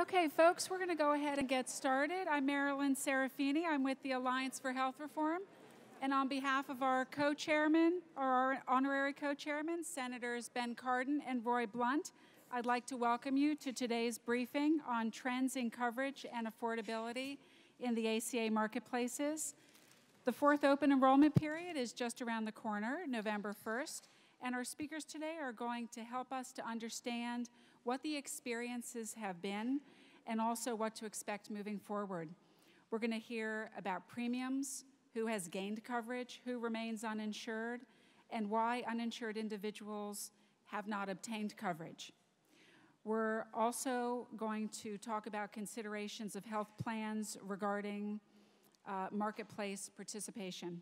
Okay, folks, we're going to go ahead and get started. I'm Marilyn Serafini. I'm with the Alliance for Health Reform. And on behalf of our co-chairman, or our honorary co-chairman, Senators Ben Cardin and Roy Blunt, I'd like to welcome you to today's briefing on trends in coverage and affordability in the ACA marketplaces. The fourth open enrollment period is just around the corner, November 1st, and our speakers today are going to help us to understand what the experiences have been and also what to expect moving forward. We're going to hear about premiums, who has gained coverage, who remains uninsured, and why uninsured individuals have not obtained coverage. We're also going to talk about considerations of health plans regarding uh, marketplace participation.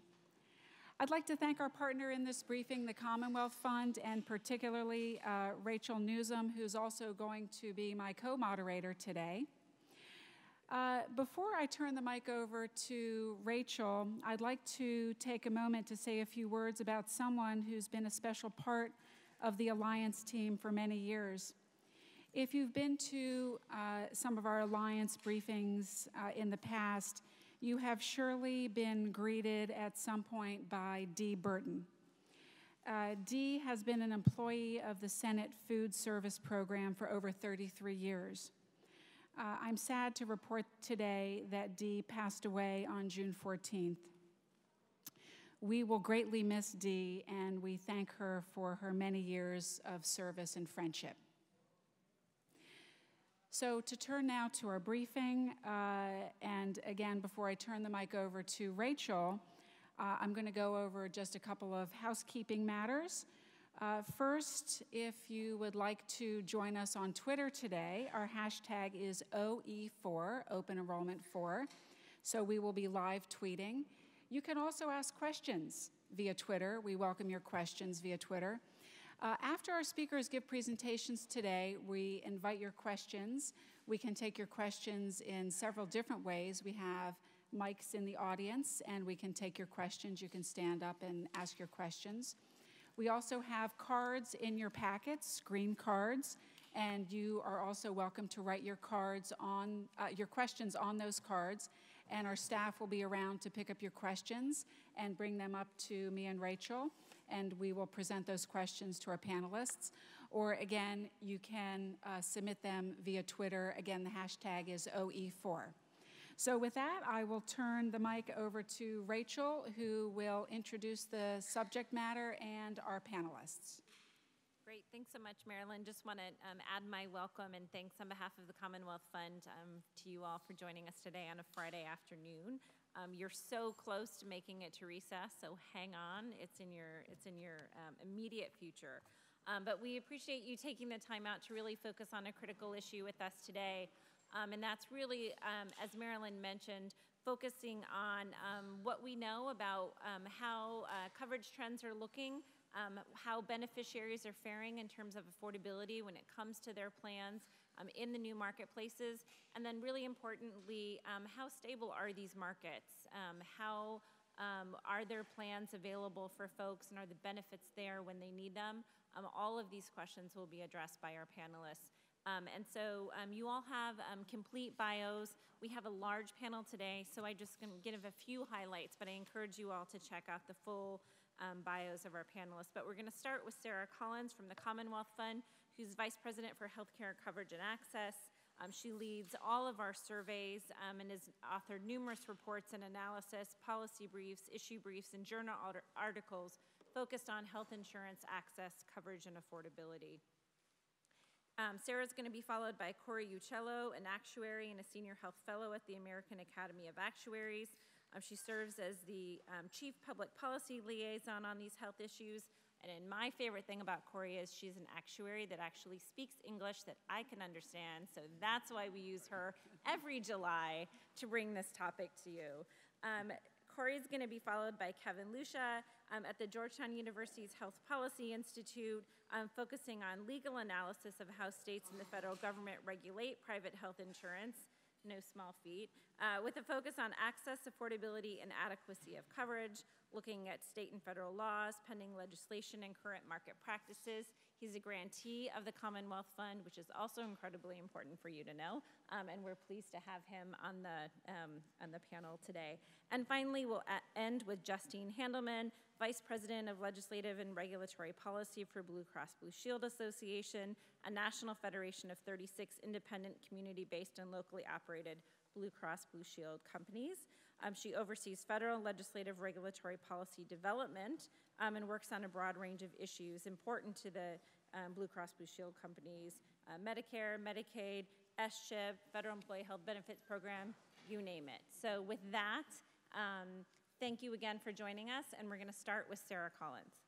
I'd like to thank our partner in this briefing, the Commonwealth Fund, and particularly uh, Rachel Nuzum, who's also going to be my co-moderator today. Uh, before I turn the mic over to Rachel, I'd like to take a moment to say a few words about someone who's been a special part of the Alliance team for many years. If you've been to uh, some of our Alliance briefings uh, in the past, you have surely been greeted at some point by Dee Burton. Uh, Dee has been an employee of the Senate Food Service Program for over 33 years. Uh, I'm sad to report today that Dee passed away on June 14th. We will greatly miss Dee, and we thank her for her many years of service and friendship. So to turn now to our briefing, uh, and again, before I turn the mic over to Rachel, uh, I'm going to go over just a couple of housekeeping matters. Uh, first, if you would like to join us on Twitter today, our hashtag is OE4, Open Enrollment 4. So we will be live tweeting. You can also ask questions via Twitter. We welcome your questions via Twitter. Uh, after our speakers give presentations today, we invite your questions. We can take your questions in several different ways. We have mics in the audience, and we can take your questions. You can stand up and ask your questions. We also have cards in your packets, green cards, and you are also welcome to write your cards on uh, your questions on those cards. And our staff will be around to pick up your questions and bring them up to me and Rachel and we will present those questions to our panelists. Or again, you can uh, submit them via Twitter. Again, the hashtag is OE4. So with that, I will turn the mic over to Rachel, who will introduce the subject matter and our panelists. Great, thanks so much, Marilyn. Just want to um, add my welcome and thanks on behalf of the Commonwealth Fund um, to you all for joining us today on a Friday afternoon. Um, you're so close to making it to recess, so hang on. It's in your, it's in your um, immediate future. Um, but we appreciate you taking the time out to really focus on a critical issue with us today. Um, and that's really, um, as Marilyn mentioned, focusing on um, what we know about how uh, coverage trends are looking, how beneficiaries are faring in terms of affordability when it comes to their plans, um, in the new marketplaces? And then really importantly, um, how stable are these markets? Um, how um, are there plans available for folks and are the benefits there when they need them? Um, all of these questions will be addressed by our panelists. Um, and so um, you all have um, complete bios. We have a large panel today, so I just to give a few highlights, but I encourage you all to check out the full bios of our panelists. But we're going to start with Sara Collins from the Commonwealth Fund, who's Vice President for Healthcare Coverage and Access. Um, she leads all of our surveys um, and has authored numerous reports and analysis, policy briefs, issue briefs, and journal articles focused on health insurance access, coverage, and affordability. Um, Sara's going to be followed by Cori Uccello, an actuary and a senior health fellow at the American Academy of Actuaries. Um, she serves as the um, chief public policy liaison on these health issues and then my favorite thing about Cori is she's an actuary that actually speaks English that I can understand. So that's why we use her every July to bring this topic to you. Um, is going to be followed by Kevin Lucia um, at the Georgetown University's Health Policy Institute, um, focusing on legal analysis of how states and the federal government regulate private health insurance no small feat, uh, with a focus on access, affordability, and adequacy of coverage, looking at state and federal laws, pending legislation, and current market practices. He's a grantee of the Commonwealth Fund, which is also incredibly important for you to know, um, and we're pleased to have him on the, um, on the panel today. And finally, we'll end with Justine Handelman, Vice President of Legislative and Regulatory Policy for Blue Cross Blue Shield Association, a national federation of 36 independent, community-based, and locally operated Blue Cross Blue Shield companies. Um, she oversees federal legislative regulatory policy development um, and works on a broad range of issues important to the um, Blue Cross Blue Shield companies uh, Medicare, Medicaid, SCHIP, Federal Employee Health Benefits Program, you name it. So, with that, um, thank you again for joining us, and we're going to start with Sara Collins.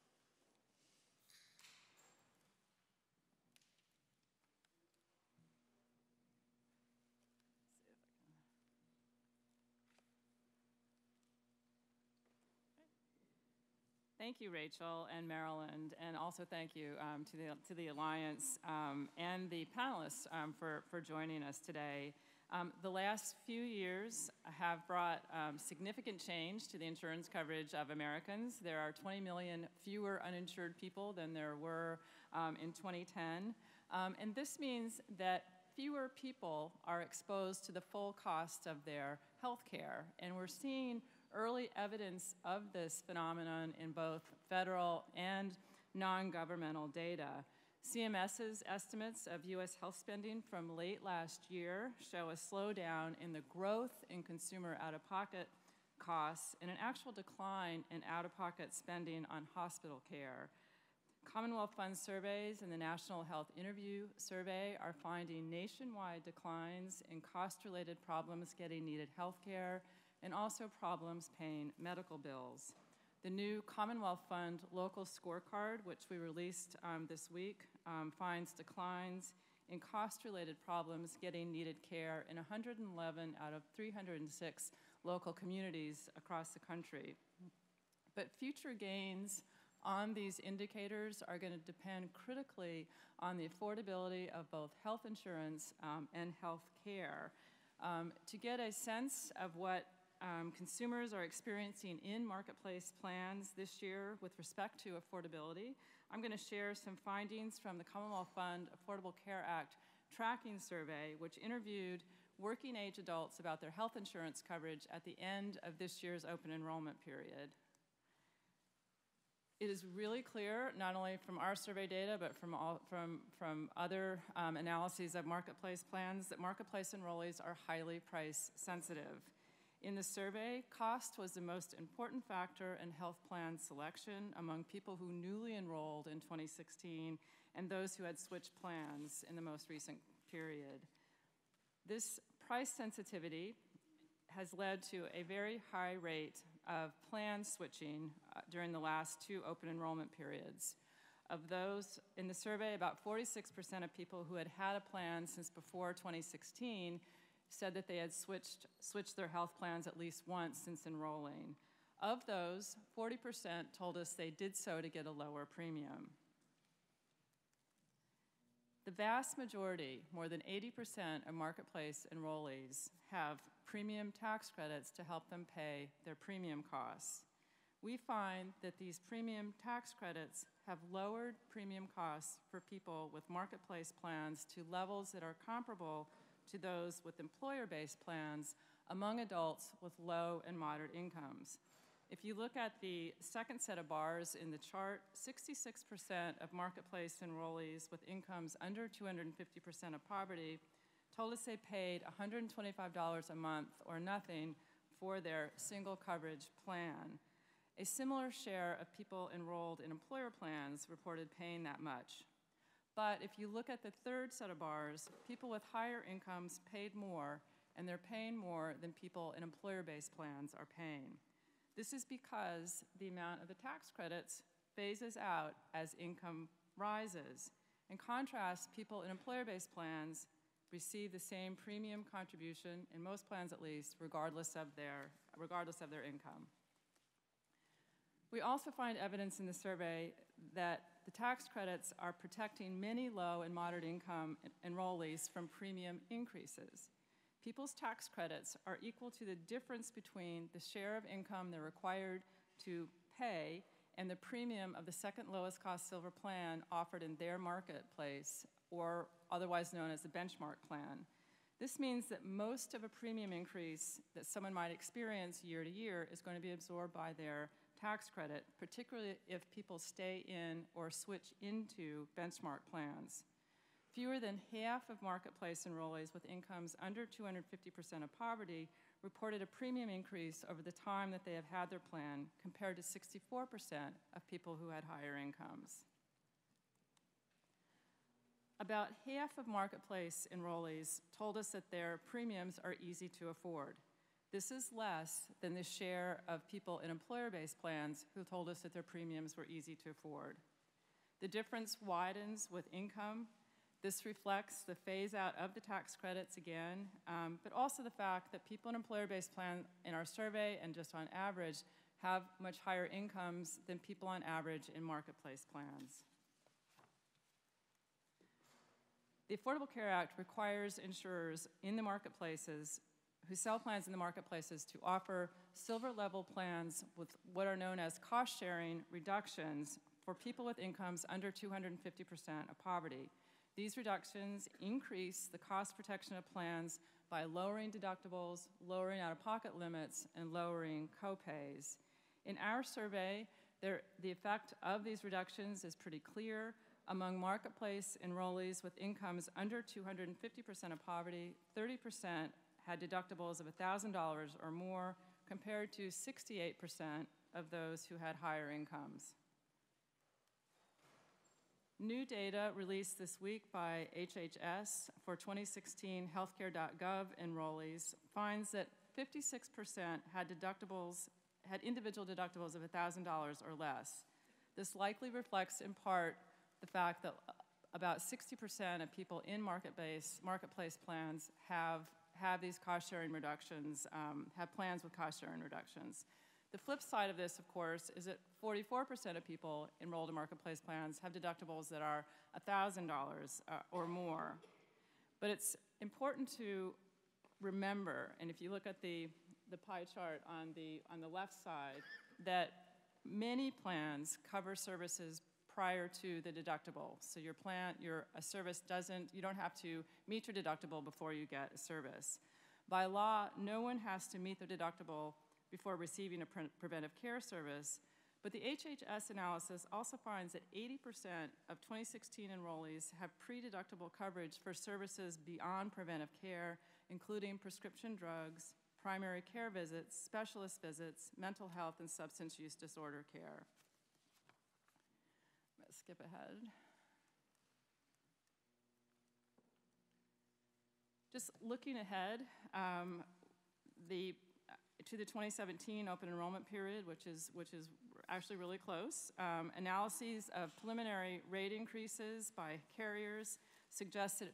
Thank you, Rachel and Marilyn, and also thank you um, to, the, to the Alliance um, and the panelists um, for, for joining us today. Um, the last few years have brought um, significant change to the insurance coverage of Americans. There are 20 million fewer uninsured people than there were um, in 2010. and this means that fewer people are exposed to the full cost of their health care. And we're seeing early evidence of this phenomenon in both federal and non-governmental data. CMS's estimates of U.S. health spending from late last year show a slowdown in the growth in consumer out-of-pocket costs and an actual decline in out-of-pocket spending on hospital care. Commonwealth Fund surveys and the National Health Interview Survey are finding nationwide declines in cost-related problems getting needed health care and also problems paying medical bills. The new Commonwealth Fund local scorecard, which we released um, this week, um, finds declines in cost-related problems getting needed care in 111 out of 306 local communities across the country. But future gains on these indicators are going to depend critically on the affordability of both health insurance um, and health care. Um, to get a sense of what um, consumers are experiencing in marketplace plans this year with respect to affordability. I'm going to share some findings from the Commonwealth Fund Affordable Care Act tracking survey, which interviewed working age adults about their health insurance coverage at the end of this year's open enrollment period. It is really clear, not only from our survey data, but from, all, from, from other um, analyses of marketplace plans, that marketplace enrollees are highly price sensitive. In the survey, cost was the most important factor in health plan selection among people who newly enrolled in 2016 and those who had switched plans in the most recent period. This price sensitivity has led to a very high rate of plan switching uh, during the last two open enrollment periods. Of those in the survey, about 46% of people who had had a plan since before 2016 said that they had switched, switched their health plans at least once since enrolling. Of those, 40% told us they did so to get a lower premium. The vast majority, more than 80% of marketplace enrollees, have premium tax credits to help them pay their premium costs. We find that these premium tax credits have lowered premium costs for people with marketplace plans to levels that are comparable to those with employer-based plans among adults with low and moderate incomes. If you look at the second set of bars in the chart, 66% of marketplace enrollees with incomes under 250% of poverty told us they paid $125 a month or nothing for their single coverage plan. A similar share of people enrolled in employer plans reported paying that much. But if you look at the third set of bars, people with higher incomes paid more, and they're paying more than people in employer based plans are paying. This is because the amount of the tax credits phases out as income rises. In contrast, people in employer based plans receive the same premium contribution, in most plans at least, regardless of their, regardless of their income. We also find evidence in the survey that the tax credits are protecting many low and moderate income enrollees from premium increases. People's tax credits are equal to the difference between the share of income they're required to pay and the premium of the second lowest cost silver plan offered in their marketplace, or otherwise known as the benchmark plan. This means that most of a premium increase that someone might experience year to year is going to be absorbed by their tax credit, particularly if people stay in or switch into benchmark plans. Fewer than half of marketplace enrollees with incomes under 250% of poverty reported a premium increase over the time that they have had their plan, compared to 64% of people who had higher incomes. About half of marketplace enrollees told us that their premiums are easy to afford. This is less than the share of people in employer based plans who told us that their premiums were easy to afford. The difference widens with income. This reflects the phase out of the tax credits again, um, but also the fact that people in employer based plans in our survey and just on average have much higher incomes than people on average in marketplace plans. The Affordable Care Act requires insurers in the marketplaces who sell plans in the marketplaces to offer silver level plans with what are known as cost sharing reductions for people with incomes under 250% of poverty. These reductions increase the cost protection of plans by lowering deductibles, lowering out of pocket limits, and lowering copays. In our survey, there, the effect of these reductions is pretty clear. Among marketplace enrollees with incomes under 250% of poverty, 30% had deductibles of $1,000 or more, compared to 68% of those who had higher incomes. New data released this week by HHS for 2016 healthcare.gov enrollees finds that 56% had deductibles had individual deductibles of $1,000 or less. This likely reflects in part the fact that about 60% of people in market-based marketplace plans have have these cost sharing reductions, um, have plans with cost sharing reductions. The flip side of this, of course, is that 44% of people enrolled in marketplace plans have deductibles that are $1,000 uh, or more. But it's important to remember, and if you look at the, the pie chart on the, on the left side, that many plans cover services prior to the deductible. So your plan, your a service doesn't, you don't have to meet your deductible before you get a service. By law, no one has to meet their deductible before receiving a pre preventive care service, but the HHS analysis also finds that 80% of 2016 enrollees have pre-deductible coverage for services beyond preventive care, including prescription drugs, primary care visits, specialist visits, mental health, and substance use disorder care ahead. Just looking ahead, um, the, to the 2017 open enrollment period, which is, which is actually really close, um, analyses of preliminary rate increases by carriers suggest that,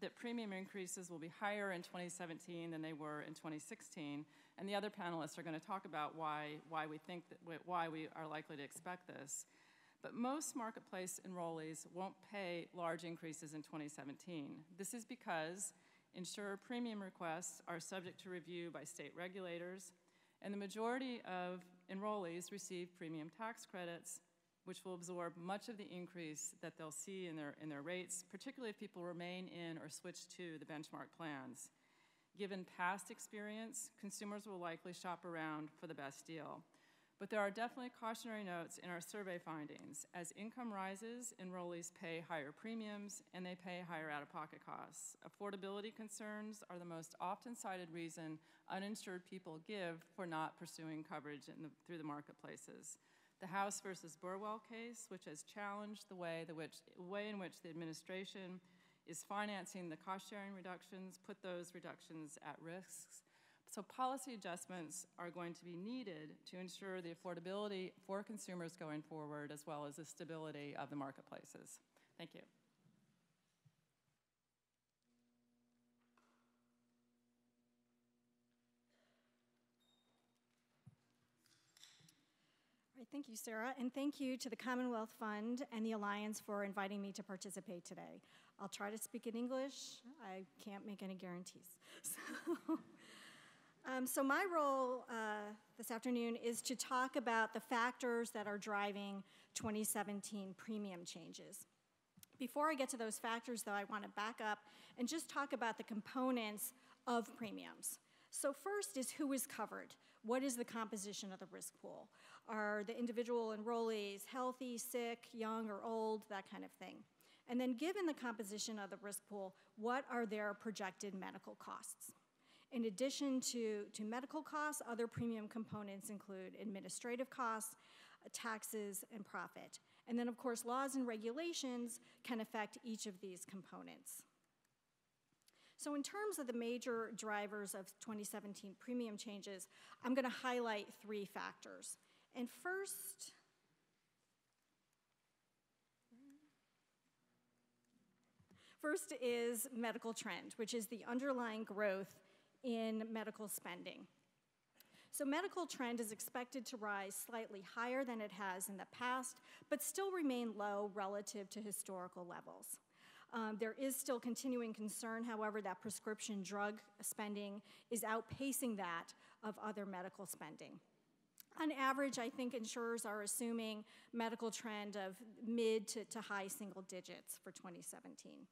that premium increases will be higher in 2017 than they were in 2016. And the other panelists are going to talk about why, why we think that, why we are likely to expect this. But most marketplace enrollees won't pay large increases in 2017. This is because insurer premium requests are subject to review by state regulators, and the majority of enrollees receive premium tax credits, which will absorb much of the increase that they'll see in their, in their rates, particularly if people remain in or switch to the benchmark plans. Given past experience, consumers will likely shop around for the best deal. But there are definitely cautionary notes in our survey findings. As income rises, enrollees pay higher premiums and they pay higher out of pocket costs. Affordability concerns are the most often cited reason uninsured people give for not pursuing coverage the, through the marketplaces. The House versus Burwell case, which has challenged the way, the which, way in which the administration is financing the cost sharing reductions, put those reductions at risks so policy adjustments are going to be needed to ensure the affordability for consumers going forward as well as the stability of the marketplaces. Thank you. Thank you, Sara, and thank you to the Commonwealth Fund and the Alliance for inviting me to participate today. I'll try to speak in English. I can't make any guarantees. So Um, so my role uh, this afternoon is to talk about the factors that are driving 2017 premium changes. Before I get to those factors, though, I want to back up and just talk about the components of premiums. So first is who is covered. What is the composition of the risk pool? Are the individual enrollees healthy, sick, young, or old, that kind of thing? And then given the composition of the risk pool, what are their projected medical costs? In addition to, to medical costs, other premium components include administrative costs, uh, taxes, and profit. And then, of course, laws and regulations can affect each of these components. So in terms of the major drivers of 2017 premium changes, I'm going to highlight three factors. And first, First is medical trend, which is the underlying growth in medical spending. So medical trend is expected to rise slightly higher than it has in the past, but still remain low relative to historical levels. Um, there is still continuing concern, however, that prescription drug spending is outpacing that of other medical spending. On average, I think insurers are assuming medical trend of mid to, to high single digits for 2017.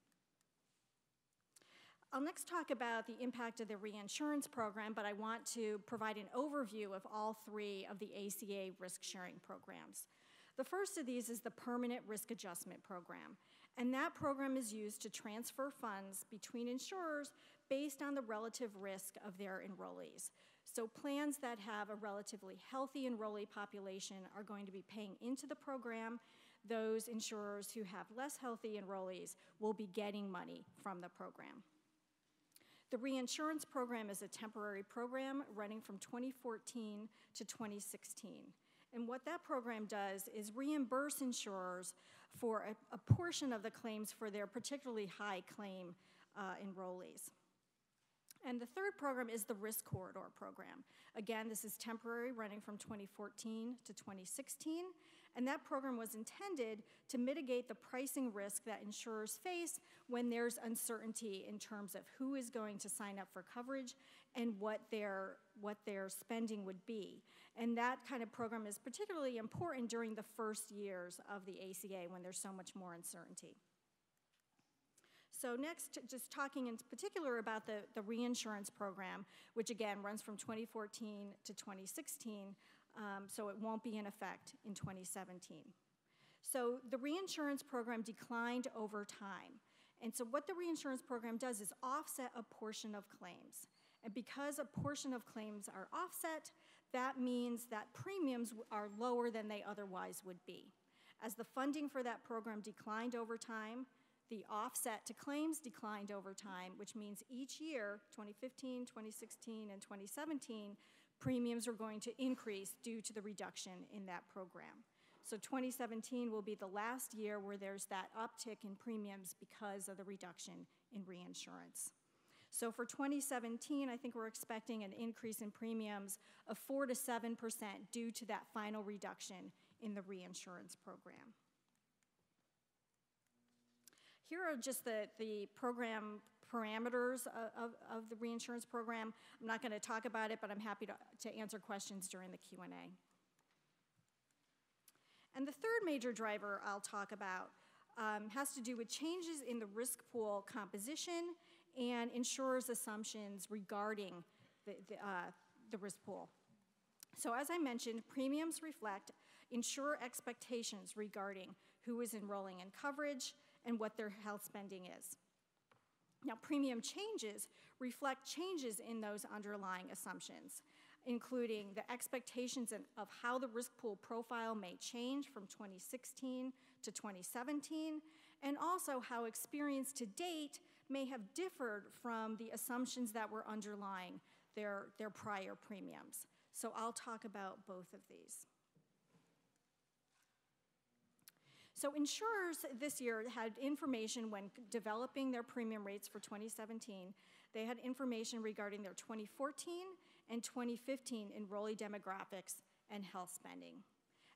Uh, I'll next talk about the impact of the reinsurance program, but I want to provide an overview of all three of the ACA risk sharing programs. The first of these is the Permanent Risk Adjustment Program, and that program is used to transfer funds between insurers based on the relative risk of their enrollees. So plans that have a relatively healthy enrollee population are going to be paying into the program. Those insurers who have less healthy enrollees will be getting money from the program. The reinsurance program is a temporary program running from 2014 to 2016. And what that program does is reimburse insurers for a, a portion of the claims for their particularly high claim uh, enrollees. And the third program is the Risk Corridor program. Again, this is temporary, running from 2014 to 2016. And that program was intended to mitigate the pricing risk that insurers face when there's uncertainty in terms of who is going to sign up for coverage and what their, what their spending would be. And that kind of program is particularly important during the first years of the ACA when there's so much more uncertainty. So next, just talking in particular about the, the reinsurance program, which again runs from 2014 to 2016, um, so it won't be in effect in 2017. So the reinsurance program declined over time. And so what the reinsurance program does is offset a portion of claims. And because a portion of claims are offset, that means that premiums are lower than they otherwise would be. As the funding for that program declined over time, the offset to claims declined over time, which means each year, 2015, 2016, and 2017, premiums are going to increase due to the reduction in that program. So 2017 will be the last year where there's that uptick in premiums because of the reduction in reinsurance. So for 2017, I think we're expecting an increase in premiums of 4 to 7% due to that final reduction in the reinsurance program. Here are just the, the program parameters of, of, the reinsurance program. I'm not going to talk about it, but I'm happy to, to answer questions during the Q&A. And the third major driver I'll talk about um, has to do with changes in the risk pool composition and insurers' assumptions regarding the, the, uh, the risk pool. So as I mentioned, premiums reflect insurer expectations regarding who is enrolling in coverage and what their health spending is. Now, premium changes reflect changes in those underlying assumptions, including the expectations of how the risk pool profile may change from 2016 to 2017, and also how experience to date may have differed from the assumptions that were underlying their, their prior premiums. So I'll talk about both of these. So insurers this year had information when developing their premium rates for 2017. They had information regarding their 2014 and 2015 enrollee demographics and health spending.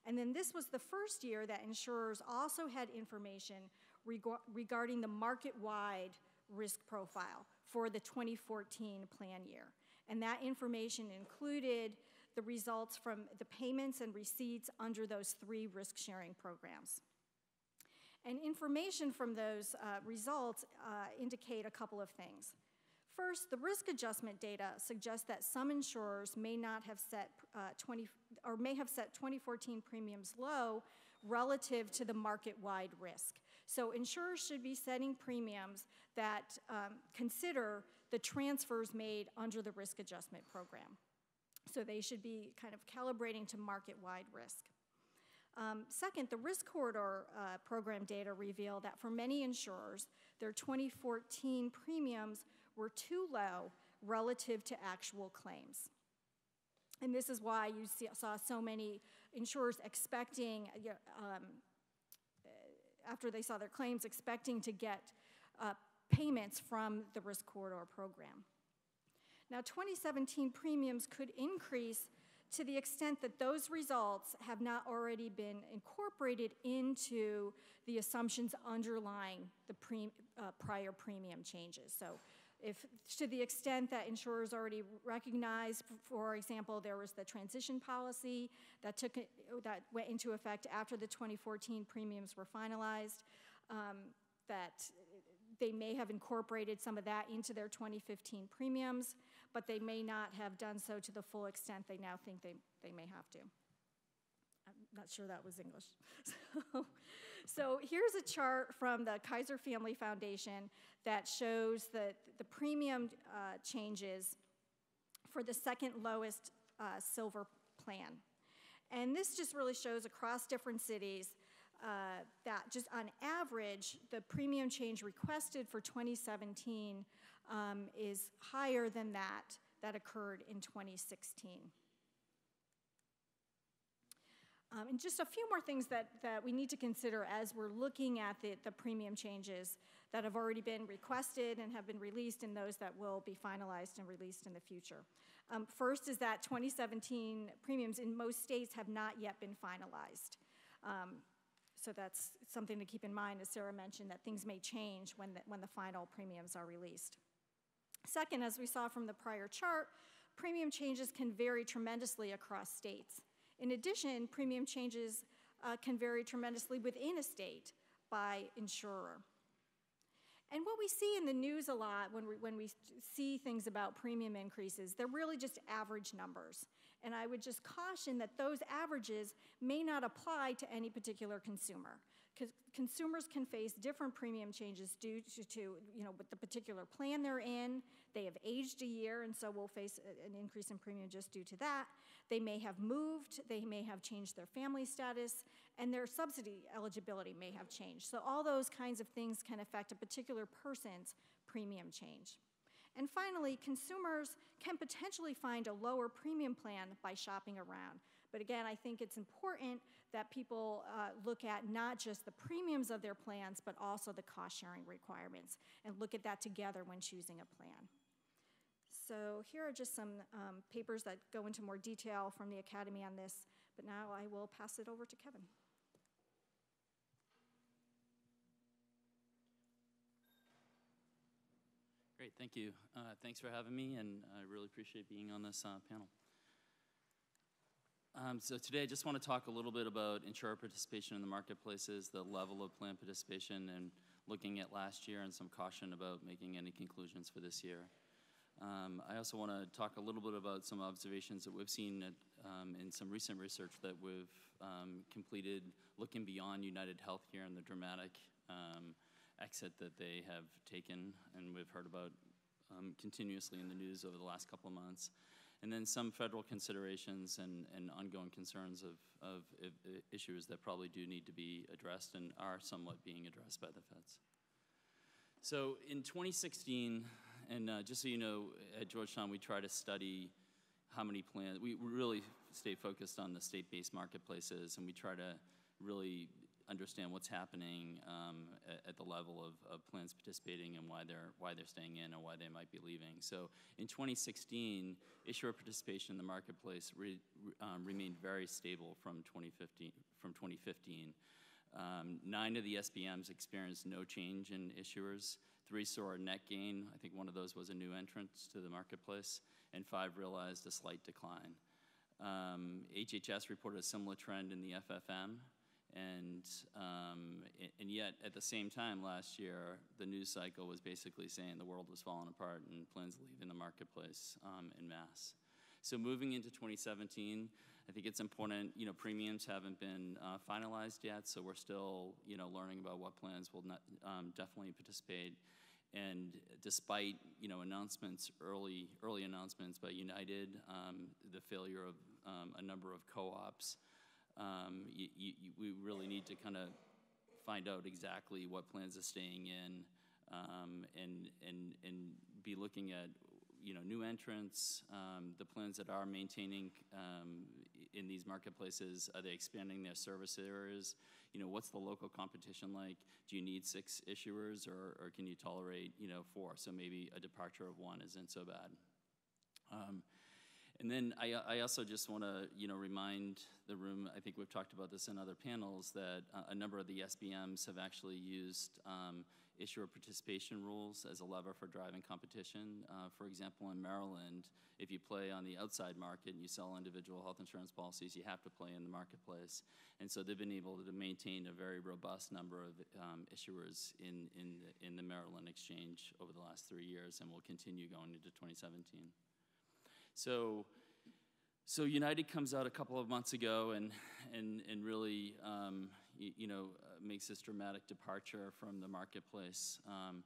And then this was the first year that insurers also had information reg regarding the market-wide risk profile for the 2014 plan year. And that information included the results from the payments and receipts under those three risk sharing programs. And information from those uh, results uh, indicate a couple of things. First, the risk adjustment data suggests that some insurers may not have set uh, 20 or may have set 2014 premiums low relative to the market-wide risk. So insurers should be setting premiums that um, consider the transfers made under the risk adjustment program. So they should be kind of calibrating to market-wide risk. Um, second, the risk corridor uh, program data reveal that for many insurers, their 2014 premiums were too low relative to actual claims. And this is why you see, saw so many insurers expecting, um, after they saw their claims, expecting to get uh, payments from the risk corridor program. Now, 2017 premiums could increase to the extent that those results have not already been incorporated into the assumptions underlying the pre, uh, prior premium changes. So if to the extent that insurers already recognize, for example, there was the transition policy that took that went into effect after the 2014 premiums were finalized, um, that they may have incorporated some of that into their 2015 premiums, but they may not have done so to the full extent they now think they, they may have to. I'm not sure that was English. So, so here's a chart from the Kaiser Family Foundation that shows the, the premium uh, changes for the second lowest uh, silver plan. And this just really shows across different cities uh, that just on average, the premium change requested for 2017 um, is higher than that that occurred in 2016. Um, and just a few more things that, that we need to consider as we're looking at the, the premium changes that have already been requested and have been released and those that will be finalized and released in the future. Um, first is that 2017 premiums in most states have not yet been finalized. Um, so that's something to keep in mind, as Sara mentioned, that things may change when the, when the final premiums are released. Second, as we saw from the prior chart, premium changes can vary tremendously across states. In addition, premium changes uh, can vary tremendously within a state by insurer. And what we see in the news a lot when we, when we see things about premium increases, they're really just average numbers. And I would just caution that those averages may not apply to any particular consumer. Consumers can face different premium changes due to, to, you know, with the particular plan they're in. They have aged a year, and so will face an increase in premium just due to that. They may have moved, they may have changed their family status, and their subsidy eligibility may have changed. So all those kinds of things can affect a particular person's premium change. And finally, consumers can potentially find a lower premium plan by shopping around. But again, I think it's important that people uh, look at not just the premiums of their plans, but also the cost sharing requirements and look at that together when choosing a plan. So here are just some um, papers that go into more detail from the Academy on this, but now I will pass it over to Kevin. Great, thank you. Uh, thanks for having me, and I really appreciate being on this uh, panel. Um, so today I just want to talk a little bit about insurer participation in the marketplaces, the level of plan participation, and looking at last year and some caution about making any conclusions for this year. Um, I also want to talk a little bit about some observations that we've seen at, um, in some recent research that we've um, completed looking beyond United Healthcare and the dramatic um, exit that they have taken and we've heard about um, continuously in the news over the last couple of months. And then some federal considerations and, and ongoing concerns of, of, of issues that probably do need to be addressed and are somewhat being addressed by the feds. So in 2016, and uh, just so you know, at Georgetown, we try to study how many plans, we really stay focused on the state-based marketplaces, and we try to really understand what's happening um, at, at, the level of, of, plans participating and why they're why they're staying in or why they might be leaving. So in 2016, issuer participation in the marketplace re, um, remained very stable from 2015. From 2015, um, nine of the SBMs experienced no change in issuers. Three saw a net gain. I think one of those was a new entrance to the marketplace, and five realized a slight decline. Um, HHS reported a similar trend in the FFM, and, um, and yet at the same time last year, the news cycle was basically saying the world was falling apart and plans leaving the marketplace um, in mass. So moving into 2017, I think it's important, you know, premiums haven't been uh, finalized yet, so we're still, you know, learning about what plans will not, um, definitely participate. And despite, you know, announcements, early, early announcements by United, um, the failure of um, a number of co-ops, um, y- y- y- we really need to kind of find out exactly what plans are staying in, um, and, and, and be looking at, you know, new entrants, um, the plans that are maintaining, um, in these marketplaces, are they expanding their service areas? You know, what's the local competition like? Do you need six issuers, or, or can you tolerate, you know, four? So maybe a departure of one isn't so bad. Um, and then I, I also just want to, you know, remind the room, I think we've talked about this in other panels, that uh, a number of the SBMs have actually used um, issuer participation rules as a lever for driving competition. Uh, for example, in Maryland, if you play on the outside market and you sell individual health insurance policies, you have to play in the marketplace. And so they've been able to maintain a very robust number of um, issuers in, in, the, in the Maryland exchange over the last three years and will continue going into 2017. So, so United comes out a couple of months ago and, and, and really, um, you, you know, uh, makes this dramatic departure from the marketplace. Um,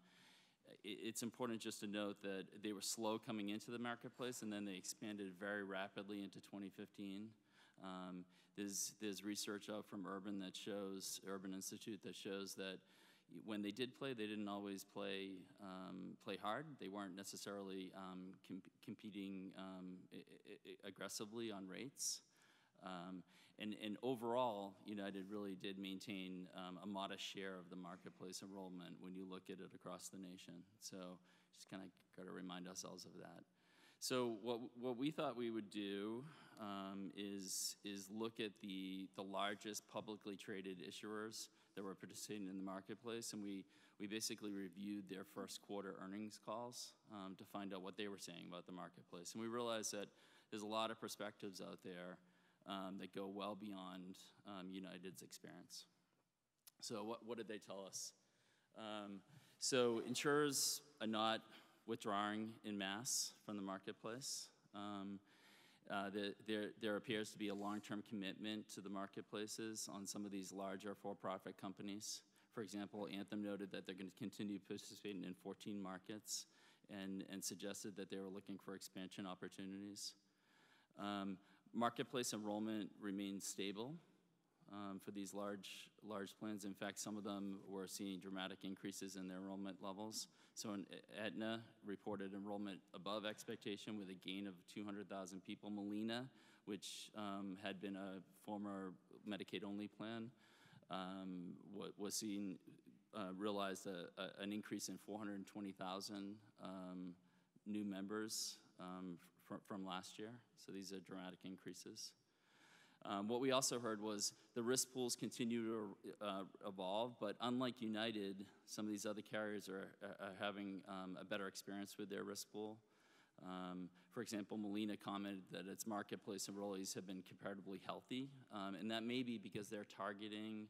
i- it's important just to note that they were slow coming into the marketplace and then they expanded very rapidly into 2015. Um, there's, there's research out from Urban that shows, Urban Institute that shows that when they did play, they didn't always play um, play hard. They weren't necessarily um, com- competing um, aggressively on rates. Um, and, and overall, United really did maintain um, a modest share of the marketplace enrollment when you look at it across the nation. So just kind of got to remind ourselves of that. So what, what we thought we would do um, is, is look at the, the largest publicly traded issuers that were participating in the marketplace, and we, we basically reviewed their first quarter earnings calls um, to find out what they were saying about the marketplace. And we realized that there's a lot of perspectives out there um, that go well beyond um, United's experience. So what, what did they tell us? Um, so insurers are not withdrawing in mass from the marketplace. Um, uh, the, there, there appears to be a long-term commitment to the marketplaces on some of these larger for-profit companies. For example, Anthem noted that they're going to continue participating in 14 markets and, and suggested that they were looking for expansion opportunities. Um, marketplace enrollment remains stable um, for these large, large plans. In fact, some of them were seeing dramatic increases in their enrollment levels. So in Aetna reported enrollment above expectation with a gain of 200,000 people. Molina, which um, had been a former Medicaid-only plan, um, was seeing, uh, realized a, a, an increase in 420,000 um, new members um, fr- from last year. So these are dramatic increases. Um, what we also heard was the risk pools continue to uh, evolve, but unlike United, some of these other carriers are, are having um, a better experience with their risk pool. Um, for example, Molina commented that its marketplace enrollees have been comparatively healthy, um, and that may be because they're targeting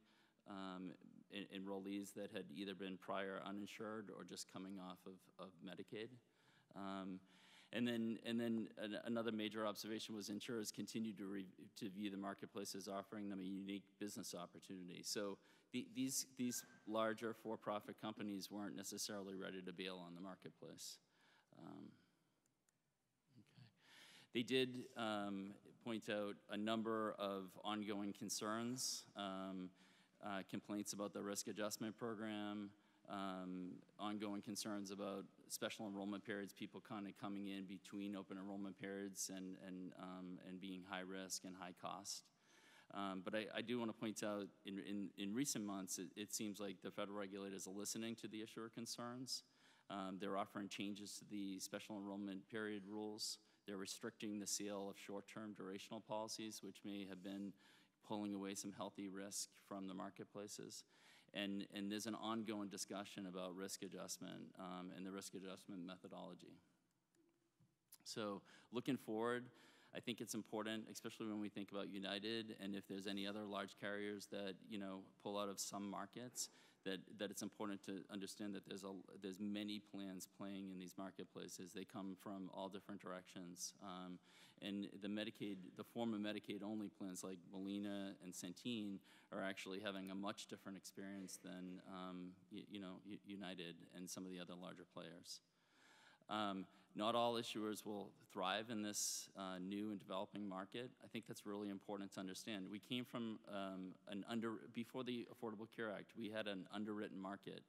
um, en- enrollees that had either been prior uninsured or just coming off of, of Medicaid. And then, and then an- another major observation was insurers continue to, re- to view the marketplace as offering them a unique business opportunity. So the, these, these larger for-profit companies weren't necessarily ready to bail on the marketplace. Um, okay. They did um, point out a number of ongoing concerns, um, uh, complaints about the risk adjustment program, um, ongoing concerns about special enrollment periods, people kind of coming in between open enrollment periods and, and, um, and being high risk and high cost. Um, but I, I do want to point out in, in, in recent months, it, it seems like the federal regulators are listening to the issuer concerns. Um, they're offering changes to the special enrollment period rules. They're restricting the sale of short-term durational policies, which may have been pulling away some healthy risk from the marketplaces. And, and there's an ongoing discussion about risk adjustment um, and the risk adjustment methodology. So looking forward, I think it's important, especially when we think about United and if there's any other large carriers that you know pull out of some markets, that, that it's important to understand that there's a there's many plans playing in these marketplaces. They come from all different directions, um, and the Medicaid, the former Medicaid only plans like Molina and Centene are actually having a much different experience than um, you, you know United and some of the other larger players. Um, not all issuers will thrive in this uh, new and developing market. I think that's really important to understand. We came from um, an under, before the Affordable Care Act, we had an underwritten market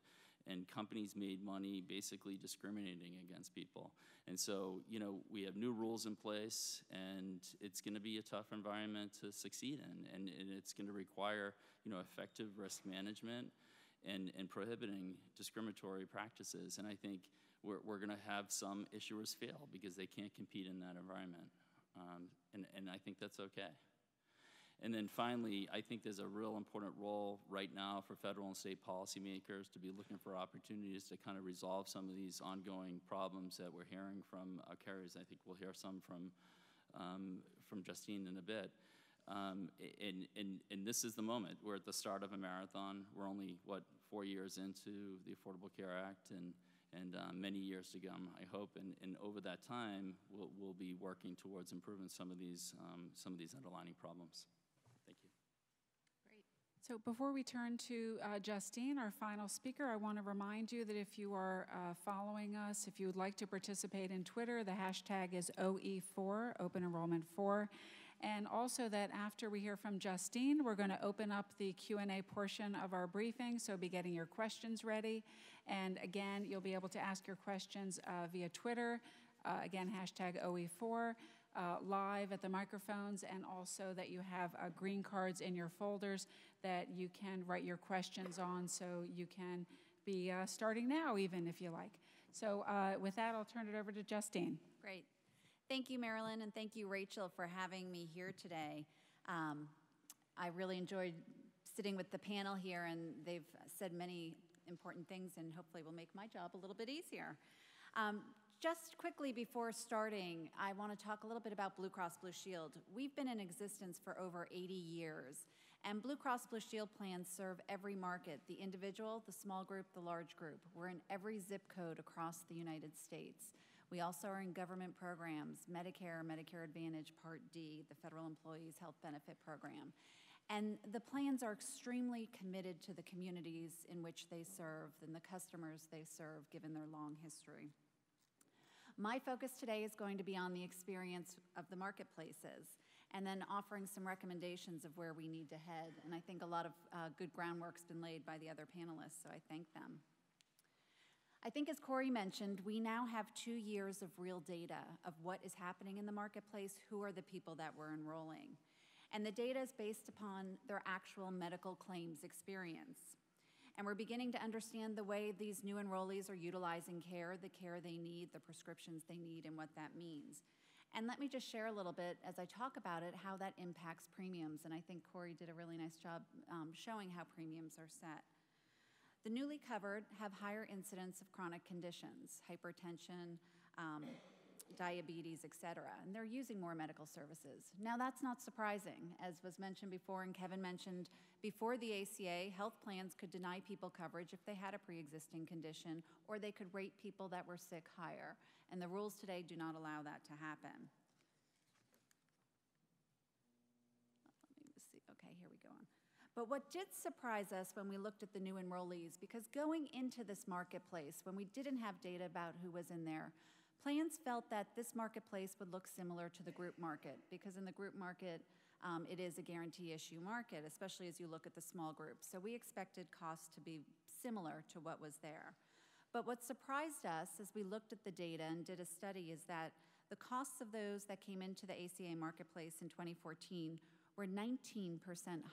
and companies made money basically discriminating against people. And so, you know, we have new rules in place and it's gonna be a tough environment to succeed in. And, and it's gonna require, you know, effective risk management and, and prohibiting discriminatory practices. And I think we're, we're going to have some issuers fail because they can't compete in that environment. Um, and, and I think that's okay. And then finally, I think there's a real important role right now for federal and state policymakers to be looking for opportunities to kind of resolve some of these ongoing problems that we're hearing from our carriers. I think we'll hear some from, um, from Justine in a bit. Um, and, and, and this is the moment. We're at the start of a marathon. We're only, what, four years into the Affordable Care Act, and and uh, many years to come, I hope. And, and over that time, we'll, we'll be working towards improving some of these, um, some of these underlying problems. Thank you. Great. So before we turn to uh, Justine, our final speaker, I want to remind you that if you are uh, following us, if you would like to participate in Twitter, the hashtag is OE4, Open Enrollment 4. And also that after we hear from Justine, we're going to open up the Q&A portion of our briefing, so be getting your questions ready. And again, you'll be able to ask your questions uh, via Twitter, uh, again, hashtag OE4, uh, live at the microphones, and also that you have uh, green cards in your folders that you can write your questions on, so you can be uh, starting now, even if you like. So uh, with that, I'll turn it over to Justine. Great. Thank you, Marilyn, and thank you, Rachel, for having me here today. Um, I really enjoyed sitting with the panel here, and they've said many important things, and hopefully will make my job a little bit easier. Um, just quickly before starting, I want to talk a little bit about Blue Cross Blue Shield. We've been in existence for over 80 years, and Blue Cross Blue Shield plans serve every market the individual, the small group, the large group. We're in every zip code across the United States. We also are in government programs, Medicare, Medicare Advantage, Part D, the Federal Employees Health Benefit Program. And the plans are extremely committed to the communities in which they serve and the customers they serve, given their long history. My focus today is going to be on the experience of the marketplaces and then offering some recommendations of where we need to head. And I think a lot of uh, good groundwork's been laid by the other panelists, so I thank them. I think as Cori mentioned, we now have two years of real data of what is happening in the marketplace, who are the people that we're enrolling. And the data is based upon their actual medical claims experience. And we're beginning to understand the way these new enrollees are utilizing care, the care they need, the prescriptions they need, and what that means. And let me just share a little bit as I talk about it how that impacts premiums. And I think Cori did a really nice job um, showing how premiums are set. The newly covered have higher incidence of chronic conditions, hypertension, um, diabetes, et cetera, and they're using more medical services. Now, that's not surprising. As was mentioned before, and Kevin mentioned before the ACA, health plans could deny people coverage if they had a pre existing condition, or they could rate people that were sick higher. And the rules today do not allow that to happen. But what did surprise us when we looked at the new enrollees, because going into this marketplace, when we didn't have data about who was in there, plans felt that this marketplace would look similar to the group market, because in the group market, um, it is a guarantee issue market, especially as you look at the small groups. So we expected costs to be similar to what was there. But what surprised us as we looked at the data and did a study is that the costs of those that came into the ACA marketplace in 2014 were 19%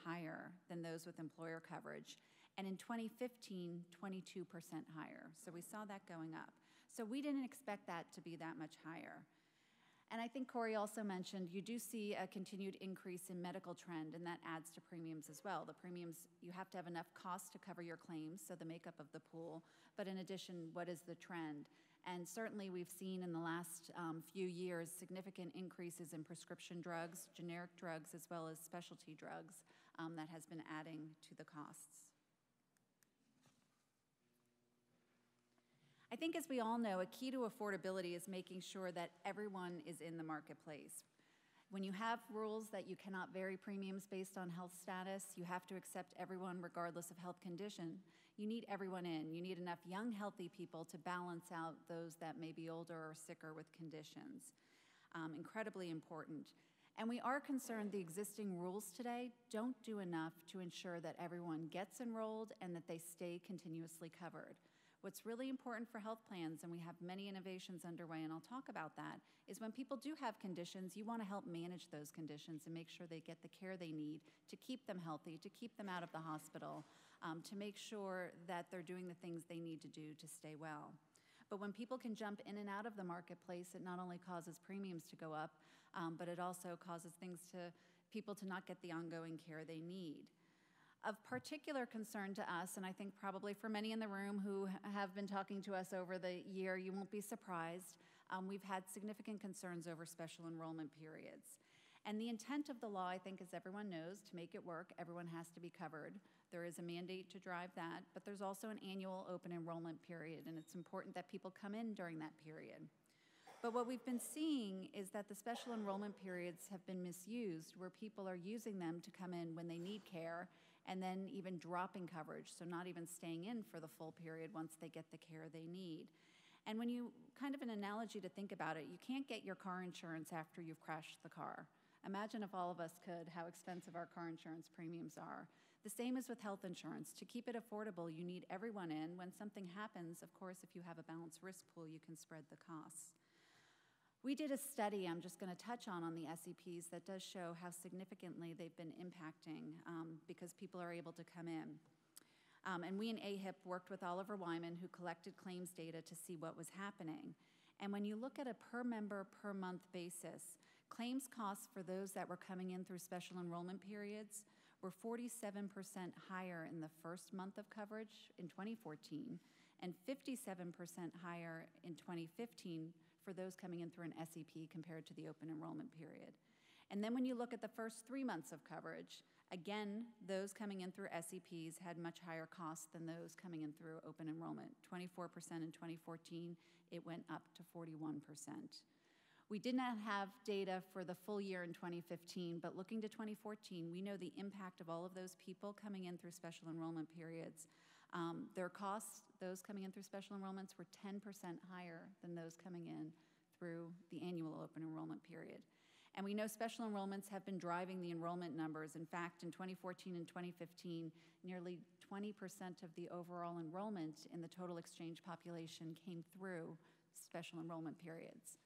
higher than those with employer coverage. And in 2015, 22% higher. So we saw that going up. So we didn't expect that to be that much higher. And I think Cori also mentioned you do see a continued increase in medical trend, and that adds to premiums as well. The premiums, you have to have enough cost to cover your claims, so the makeup of the pool. But in addition, what is the trend? And certainly, we've seen in the last um, few years significant increases in prescription drugs, generic drugs, as well as specialty drugs um, that has been adding to the costs. I think, as we all know, a key to affordability is making sure that everyone is in the marketplace. When you have rules that you cannot vary premiums based on health status, you have to accept everyone regardless of health condition. You need everyone in. You need enough young, healthy people to balance out those that may be older or sicker with conditions. Um, incredibly important. And we are concerned the existing rules today don't do enough to ensure that everyone gets enrolled and that they stay continuously covered. What's really important for health plans, and we have many innovations underway, and I'll talk about that, is when people do have conditions, you want to help manage those conditions and make sure they get the care they need to keep them healthy, to keep them out of the hospital, um, to make sure that they're doing the things they need to do to stay well. But when people can jump in and out of the marketplace, it not only causes premiums to go up, um, but it also causes things to people to not get the ongoing care they need. Of particular concern to us, and I think probably for many in the room who have been talking to us over the year, you won't be surprised, um, we've had significant concerns over special enrollment periods. And the intent of the law, I think, as everyone knows, to make it work, everyone has to be covered. There is a mandate to drive that, but there's also an annual open enrollment period, and it's important that people come in during that period. But what we've been seeing is that the special enrollment periods have been misused, where people are using them to come in when they need care and then even dropping coverage, so not even staying in for the full period once they get the care they need. And when you, kind of an analogy to think about it, you can't get your car insurance after you've crashed the car. Imagine if all of us could, how expensive our car insurance premiums are. The same is with health insurance. To keep it affordable, you need everyone in. When something happens, of course, if you have a balanced risk pool, you can spread the costs. We did a study I'm just going to touch on on the SEPs that does show how significantly they've been impacting um, because people are able to come in. Um, and we in AHIP worked with Oliver Wyman, who collected claims data to see what was happening. And when you look at a per member per month basis, claims costs for those that were coming in through special enrollment periods were 47% higher in the first month of coverage in 2014 and 57% higher in 2015 for those coming in through an SEP compared to the open enrollment period. And then when you look at the first three months of coverage, again, those coming in through SEPs had much higher costs than those coming in through open enrollment. 24% in 2014, it went up to 41%. We did not have data for the full year in 2015, but looking to 2014, we know the impact of all of those people coming in through special enrollment periods. Um, their costs, those coming in through special enrollments, were 10% higher than those coming in through the annual open enrollment period. And we know special enrollments have been driving the enrollment numbers. In fact, in 2014 and 2015, nearly 20% of the overall enrollment in the total exchange population came through special enrollment periods.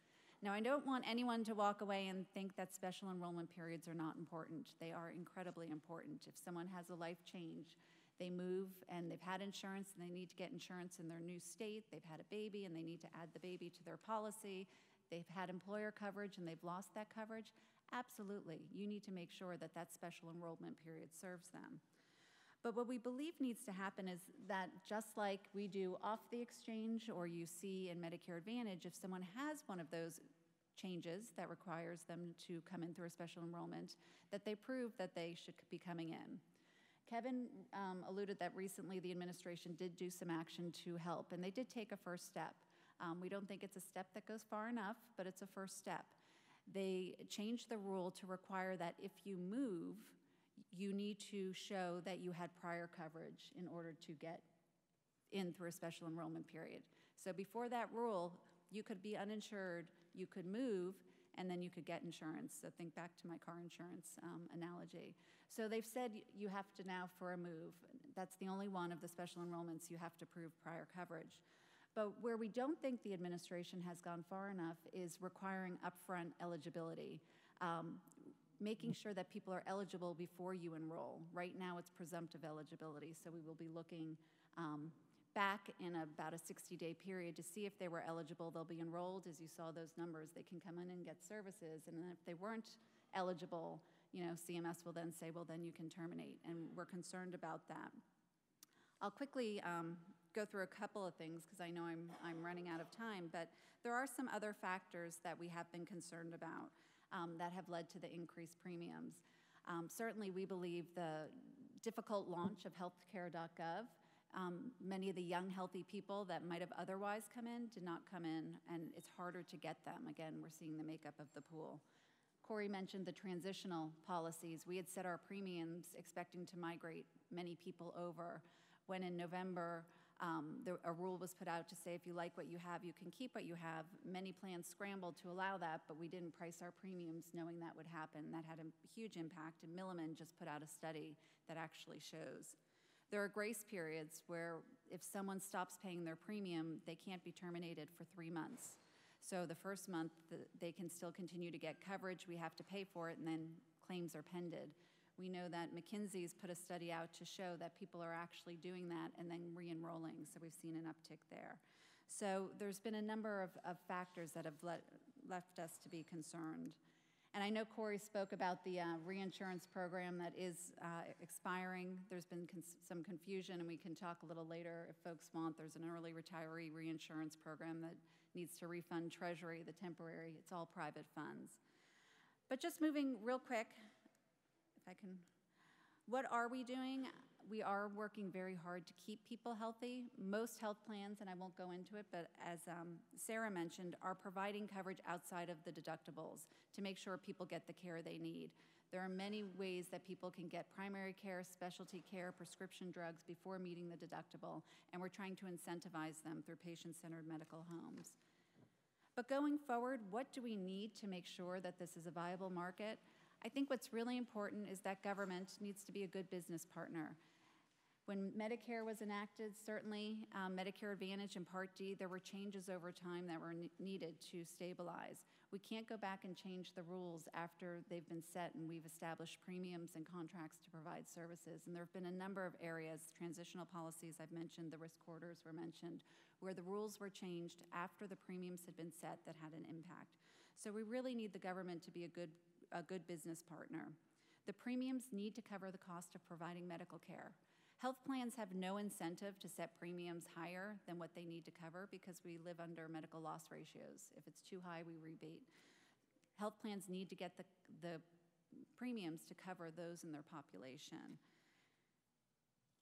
Now, I don't want anyone to walk away and think that special enrollment periods are not important. They are incredibly important. If someone has a life change, they move and they've had insurance and they need to get insurance in their new state, they've had a baby and they need to add the baby to their policy, they've had employer coverage and they've lost that coverage, absolutely, you need to make sure that that special enrollment period serves them. But what we believe needs to happen is that just like we do off the exchange or you see in Medicare Advantage, if someone has one of those changes that requires them to come in through a special enrollment, that they prove that they should be coming in. Kevin um, alluded that recently the administration did do some action to help, and they did take a first step. Um, we don't think it's a step that goes far enough, but it's a first step. They changed the rule to require that if you move, you need to show that you had prior coverage in order to get in through a special enrollment period. So before that rule, you could be uninsured, you could move, and then you could get insurance. So think back to my car insurance um, analogy. So they've said you have to now for a move. That's the only one of the special enrollments you have to prove prior coverage. But where we don't think the administration has gone far enough is requiring upfront eligibility, um, making sure that people are eligible before you enroll. Right now, it's presumptive eligibility, so we will be looking um, back in about a 60-day period to see if they were eligible. They'll be enrolled, as you saw those numbers. They can come in and get services, and then if they weren't eligible, you know, CMS will then say, well, then you can terminate, and we're concerned about that. I'll quickly um, go through a couple of things because I know I'm, I'm running out of time, but there are some other factors that we have been concerned about um, that have led to the increased premiums. Um, certainly, we believe the difficult launch of healthcare.gov. Um, many of the young, healthy people that might have otherwise come in did not come in, and it's harder to get them. Again, we're seeing the makeup of the pool. Cori mentioned the transitional policies. We had set our premiums expecting to migrate many people over, when in November, um, a rule was put out to say if you like what you have, you can keep what you have. Many plans scrambled to allow that, but we didn't price our premiums knowing that would happen. That had a huge impact, and Milliman just put out a study that actually shows. There are grace periods where if someone stops paying their premium, they can't be terminated for three months. So the first month, they can still continue to get coverage. We have to pay for it, and then claims are pended. We know that McKinsey's put a study out to show that people are actually doing that and then re enrolling, so we've seen an uptick there. So there's been a number of, of factors that have let, left us to be concerned. And I know Cori spoke about the uh, reinsurance program that is uh, expiring. There's been some confusion, and we can talk a little later if folks want. There's an early retiree reinsurance program that needs to refund Treasury, the temporary, it's all private funds. But just moving real quick, I can. What are we doing? We are working very hard to keep people healthy. Most health plans, and I won't go into it, but as um, Sara mentioned, are providing coverage outside of the deductibles to make sure people get the care they need. There are many ways that people can get primary care, specialty care, prescription drugs before meeting the deductible, and we're trying to incentivize them through patient centered medical homes. But going forward, what do we need to make sure that this is a viable market? I think what's really important is that government needs to be a good business partner. When Medicare was enacted, certainly um, Medicare Advantage and Part D, there were changes over time that were ne needed to stabilize. We can't go back and change the rules after they've been set and we've established premiums and contracts to provide services. And there have been a number of areas, transitional policies I've mentioned, the risk corridors were mentioned, where the rules were changed after the premiums had been set that had an impact. So we really need the government to be a good a good business partner. The premiums need to cover the cost of providing medical care. Health plans have no incentive to set premiums higher than what they need to cover because we live under medical loss ratios. If it's too high, we rebate. Health plans need to get the, the premiums to cover those in their population.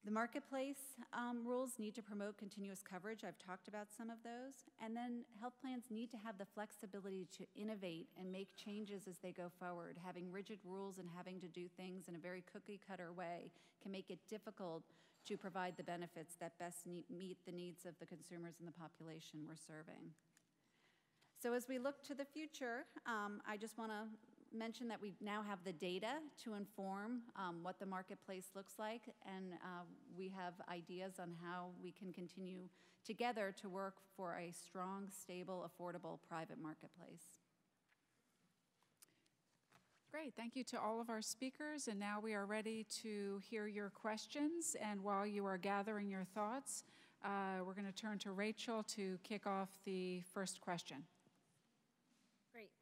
The marketplace um, rules need to promote continuous coverage. I've talked about some of those. And then health plans need to have the flexibility to innovate and make changes as they go forward. Having rigid rules and having to do things in a very cookie cutter way can make it difficult to provide the benefits that best meet the needs of the consumers and the population we're serving. So, as we look to the future, um, I just want to mention that we now have the data to inform um, what the marketplace looks like, and uh, we have ideas on how we can continue together to work for a strong, stable, affordable private marketplace. Great, thank you to all of our speakers, and now we are ready to hear your questions. And while you are gathering your thoughts, uh, we're going to turn to Rachel to kick off the first question.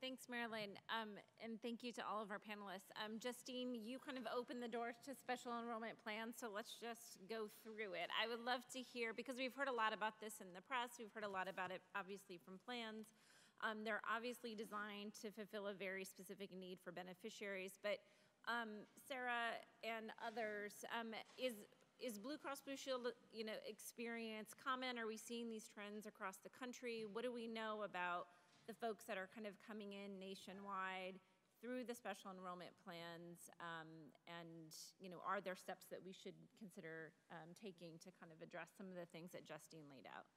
Thanks, Marilyn, um, and thank you to all of our panelists. Um, Justine, you kind of opened the door to special enrollment plans, so let's just go through it. I would love to hear, because we've heard a lot about this in the press, we've heard a lot about it obviously from plans. Um, they're obviously designed to fulfill a very specific need for beneficiaries, but um, Sara and others, um, is is Blue Cross Blue Shield, you know, experience common? Are we seeing these trends across the country? What do we know about the folks that are kind of coming in nationwide through the special enrollment plans um, and you know are there steps that we should consider um, taking to kind of address some of the things that Justine laid out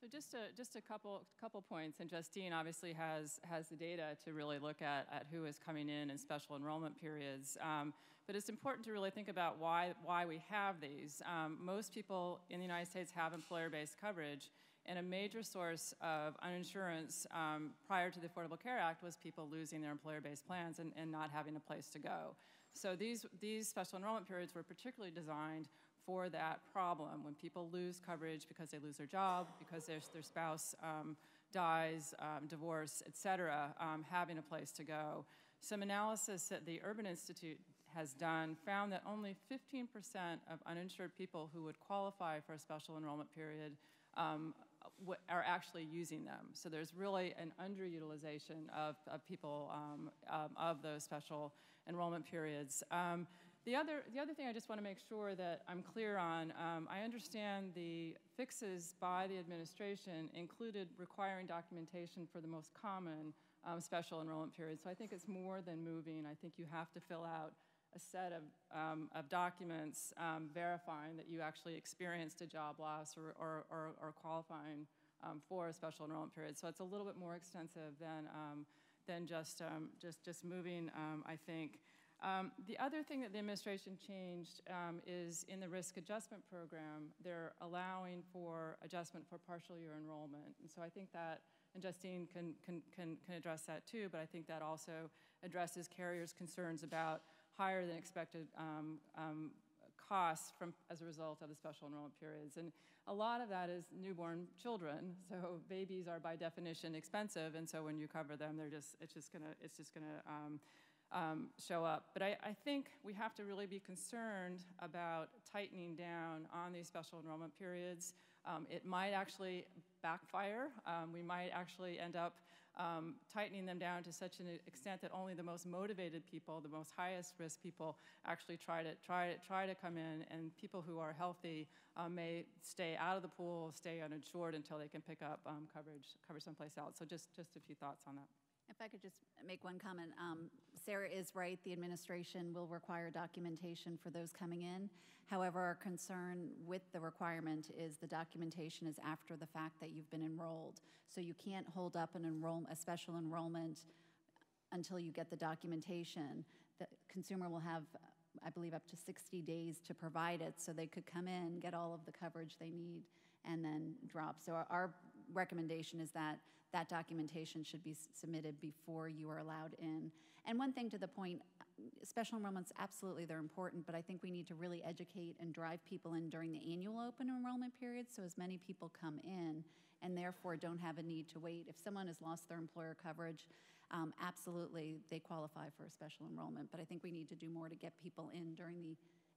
so just a, just a couple couple points, and Justine obviously has has the data to really look at, at who is coming in in special enrollment periods. Um, but it's important to really think about why why we have these. Um, most people in the United States have employer-based coverage, and a major source of uninsurance um, prior to the Affordable Care Act was people losing their employer-based plans and, and not having a place to go. So these, these special enrollment periods were particularly designed for that problem. When people lose coverage because they lose their job, because their, their spouse um, dies, um, divorce, et cetera, um, having a place to go. Some analysis that the Urban Institute has done found that only 15% of uninsured people who would qualify for a special enrollment period um, are actually using them. So there's really an underutilization of, of people um, um, of those special enrollment periods. Um, the other, the other thing I just want to make sure that I'm clear on, um, I understand the fixes by the administration included requiring documentation for the most common um, special enrollment periods. So I think it's more than moving. I think you have to fill out a set of, um, of documents um, verifying that you actually experienced a job loss or, or, or, or qualifying um, for a special enrollment period. So it's a little bit more extensive than, um, than just, um, just, just moving, um, I think. the other thing that the administration changed is in the risk adjustment program, they're allowing for adjustment for partial year enrollment. And so I think that, and Justine can, can, can, can address that too, but I think that also addresses carriers' concerns about higher than expected um, um, costs from, as a result of the special enrollment periods. And a lot of that is newborn children. So babies are by definition expensive, and so when you cover them, they're just it's just gonna it's just gonna um, um, show up. But I, I, think we have to really be concerned about tightening down on these special enrollment periods. Um, it might actually backfire. Um, we might actually end up um, tightening them down to such an extent that only the most motivated people, the most highest risk people, actually try to try to try to come in, and people who are healthy um, may stay out of the pool, stay uninsured until they can pick up um, coverage cover someplace else. So just just a few thoughts on that. If I could just make one comment, um, Sara is right. The administration will require documentation for those coming in. However, our concern with the requirement is the documentation is after the fact that you've been enrolled. So you can't hold up an enroll a special enrollment until you get the documentation. The consumer will have, I believe, up to 60 days to provide it so they could come in, get all of the coverage they need, and then drop. So our, our recommendation is that that documentation should be submitted before you are allowed in. And one thing to the point, special enrollments, absolutely, they're important, but I think we need to really educate and drive people in during the annual open enrollment period so as many people come in and therefore don't have a need to wait. If someone has lost their employer coverage, um, absolutely, they qualify for a special enrollment, but I think we need to do more to get people in during the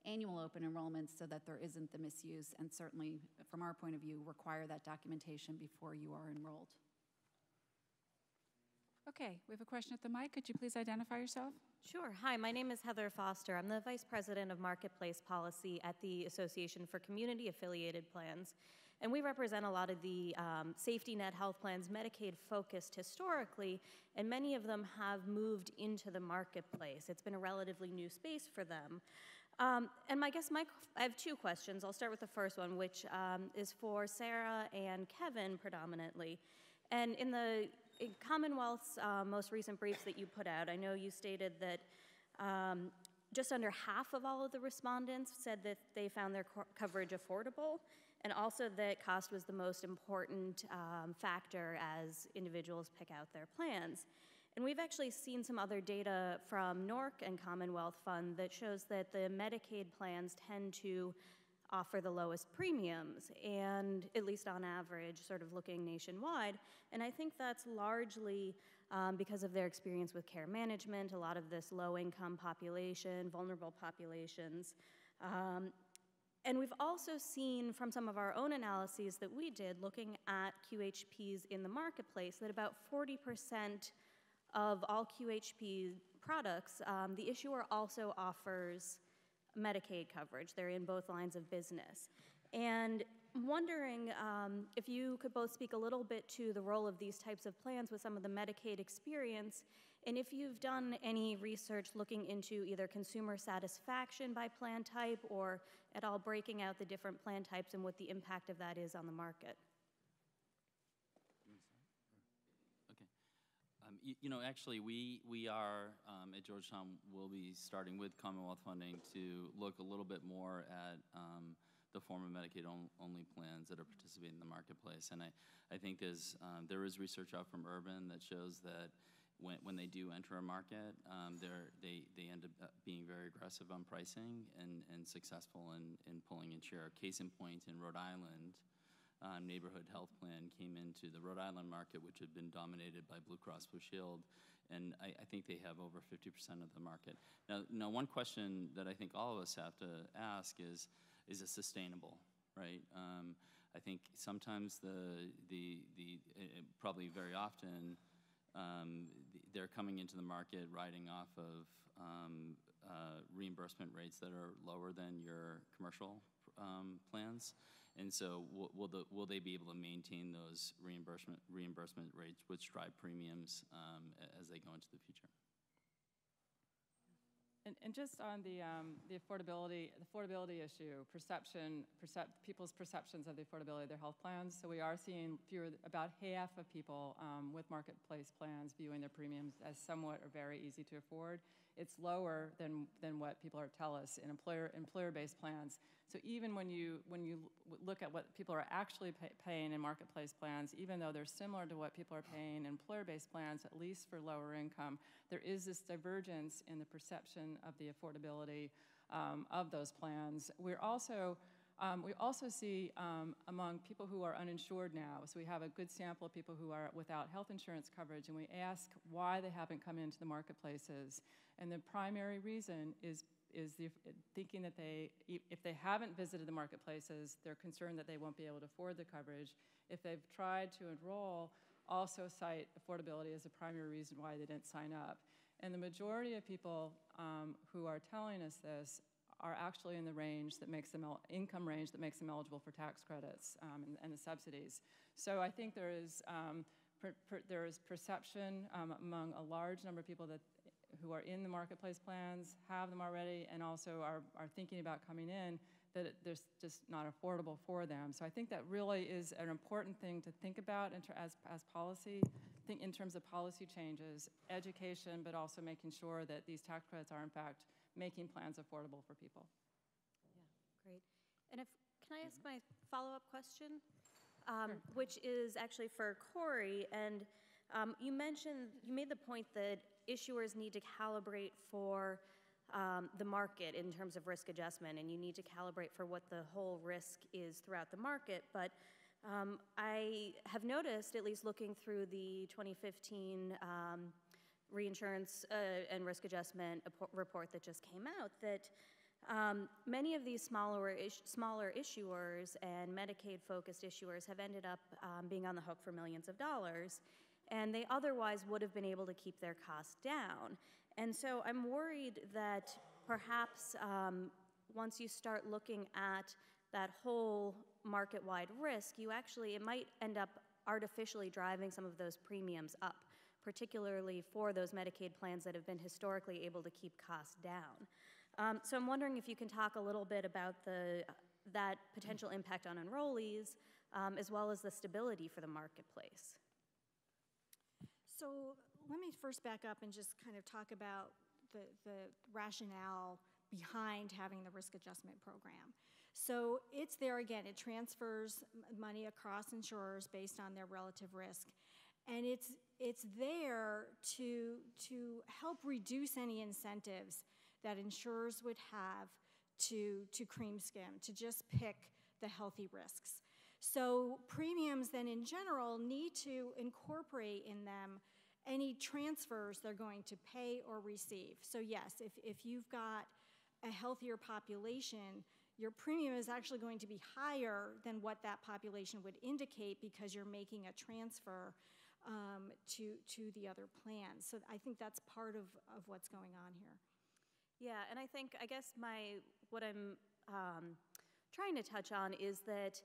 annual open enrollments so that there isn't the misuse, and certainly, from our point of view, require that documentation before you are enrolled. Okay, we have a question at the mic. Could you please identify yourself? Sure. Hi, my name is Heather Foster. I'm the Vice President of Marketplace Policy at the Association for Community Affiliated Plans. And we represent a lot of the um, safety net health plans, Medicaid focused historically, and many of them have moved into the marketplace. It's been a relatively new space for them. Um, and I guess, my, I have two questions. I'll start with the first one, which um, is for Sara and Kevin predominantly. And in the in Commonwealth's uh, most recent briefs that you put out, I know you stated that um, just under half of all of the respondents said that they found their co coverage affordable, and also that cost was the most important um, factor as individuals pick out their plans. And we've actually seen some other data from NORC and Commonwealth Fund that shows that the Medicaid plans tend to offer the lowest premiums, and at least on average, sort of looking nationwide. And I think that's largely um, because of their experience with care management, a lot of this low income population, vulnerable populations. Um, and we've also seen from some of our own analyses that we did looking at QHPs in the marketplace that about 40% of all QHP products, um, the issuer also offers Medicaid coverage. They're in both lines of business. And wondering um, if you could both speak a little bit to the role of these types of plans with some of the Medicaid experience, and if you've done any research looking into either consumer satisfaction by plan type or at all breaking out the different plan types and what the impact of that is on the market. Um, you, you, know, actually, we, we are um, at Georgetown, we'll be starting with Commonwealth funding to look a little bit more at um, the form of Medicaid on, only plans that are participating in the marketplace. And I, I think there's, um, there is research out from Urban that shows that when, when they do enter a market, um, they, they end up uh, being very aggressive on pricing and, and successful in, in pulling in share. Case in point, in Rhode Island, uh, neighborhood health plan came into the Rhode Island market, which had been dominated by Blue Cross Blue Shield, and I, I think they have over 50% of the market. Now, now, one question that I think all of us have to ask is, is it sustainable, right? Um, I think sometimes the, the, the uh, probably very often, um, they're coming into the market riding off of um, uh, reimbursement rates that are lower than your commercial um, plans. And so, will, will, the, will, they be able to maintain those reimbursement reimbursement rates, which drive premiums um, as they go into the future? And, and just on the, um, the affordability, the affordability issue, perception, percep- people's perceptions of the affordability of their health plans. So we are seeing fewer, about half of people um, with marketplace plans viewing their premiums as somewhat or very easy to afford. It's lower than, than what people are tell us in employer, employer-based plans. So even when you, when you look at what people are actually pay, paying in marketplace plans, even though they're similar to what people are paying in employer-based plans, at least for lower income, there is this divergence in the perception of the affordability um, of those plans. We're also um, we also see um, among people who are uninsured now, so we have a good sample of people who are without health insurance coverage, and we ask why they haven't come into the marketplaces. And the primary reason is is the, thinking that they, if they haven't visited the marketplaces, they're concerned that they won't be able to afford the coverage. If they've tried to enroll, also cite affordability as a primary reason why they didn't sign up. And the majority of people um, who are telling us this are actually in the range that makes them income range that makes them eligible for tax credits um, and, and, the subsidies. So I think there is um, per, per, there is perception um, among a large number of people that who are in the marketplace plans, have them already, and also are, are thinking about coming in, that it, there's just not affordable for them. So I think that really is an important thing to think about as, as policy, think in terms of policy changes, education, but also making sure that these tax credits are in fact making plans affordable for people. Yeah, great. And if, can I ask my follow-up question? Um, sure. Which is actually for Cori, and um, you mentioned, you made the point that issuers need to calibrate for um, the market in terms of risk adjustment, and you need to calibrate for what the whole risk is throughout the market. But um, I have noticed, at least looking through the 2015 um, reinsurance uh, and risk adjustment report that just came out, that um, many of these smaller, smaller issuers and Medicaid focused issuers have ended up um, being on the hook for millions of dollars and they otherwise would have been able to keep their costs down. And so I'm worried that perhaps um, once you start looking at that whole market wide risk, you actually, it might end up artificially driving some of those premiums up, particularly for those Medicaid plans that have been historically able to keep costs down. Um, so I'm wondering if you can talk a little bit about the, that potential impact on enrollees, um, as well as the stability for the marketplace. So let me first back up and just kind of talk about the, the rationale behind having the risk adjustment program. So it's there again, it transfers money across insurers based on their relative risk. And it's, it's there to, to help reduce any incentives that insurers would have to, to cream skim, to just pick the healthy risks. So premiums then in general need to incorporate in them any transfers they're going to pay or receive. So yes, if, if you've got a healthier population, your premium is actually going to be higher than what that population would indicate because you're making a transfer um, to, to the other plans. So I think that's part of, of what's going on here. Yeah, and I think, I guess my, what I'm um, trying to touch on is that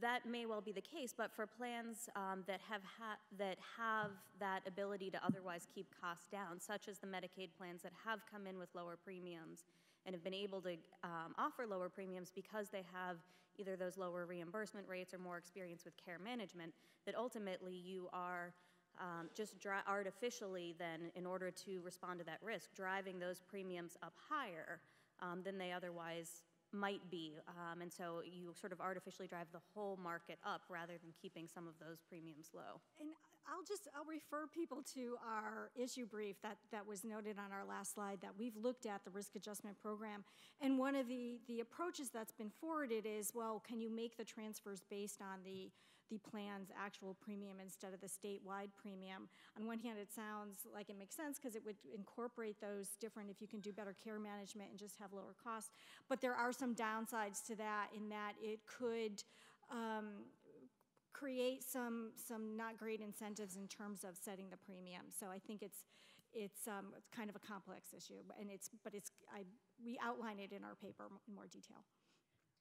that may well be the case, but for plans um, that, have that have that ability to otherwise keep costs down, such as the Medicaid plans that have come in with lower premiums and have been able to um, offer lower premiums because they have either those lower reimbursement rates or more experience with care management, that ultimately you are um, just artificially then, in order to respond to that risk, driving those premiums up higher um, than they otherwise might be. Um, and so you sort of artificially drive the whole market up rather than keeping some of those premiums low. And I'll just, I'll refer people to our issue brief that, that was noted on our last slide, that we've looked at the risk adjustment program. And one of the, the approaches that's been forwarded is, well, can you make the transfers based on the, the plan's actual premium instead of the statewide premium? On one hand, it sounds like it makes sense because it would incorporate those different, if you can do better care management and just have lower costs. But there are some downsides to that in that it could, um, create some, some not great incentives in terms of setting the premium. So I think it's, it's, um, it's kind of a complex issue, and it's, but it's, I, we outline it in our paper in more detail.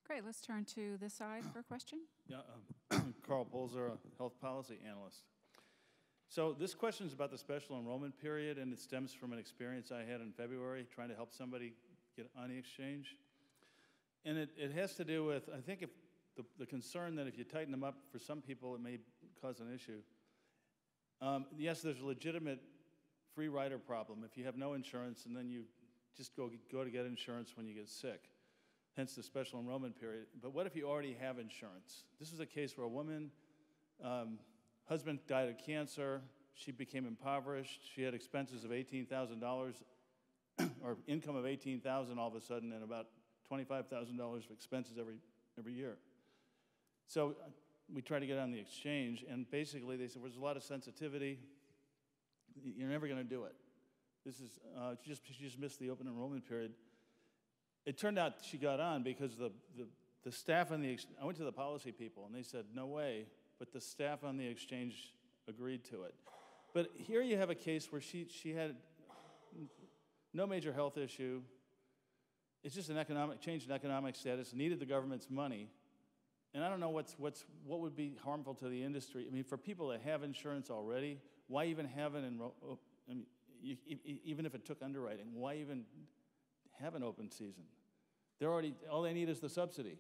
Great, let's turn to this side for a question. Yeah, um, Karl Polzer, a health policy analyst. So this question is about the special enrollment period, and it stems from an experience I had in February trying to help somebody get on the exchange. And it, it has to do with, I think if the, the concern that if you tighten them up, for some people, it may cause an issue. Um, yes, there's a legitimate free rider problem. If you have no insurance and then you just go, go to get insurance when you get sick, hence the special enrollment period. But what if you already have insurance? This is a case where a woman, um, husband died of cancer, she became impoverished, she had expenses of $18,000 or income of 18,000 all of a sudden and about $25,000 of expenses every, every year. So uh, we tried to get on the exchange, and basically they said, well, there's a lot of sensitivity. You're never going to do it. This is, uh, she, just, she just missed the open enrollment period. It turned out she got on because the, the, the staff on the, I went to the policy people, and they said, no way, but the staff on the exchange agreed to it. But here you have a case where she, she had no major health issue. It's just an economic change in economic status, needed the government's money, and I don't know what's, what's, what would be harmful to the industry. I mean, for people that have insurance already, why even have an enroll? I mean, you, even if it took underwriting, why even have an open season? They're already, all they need is the subsidy.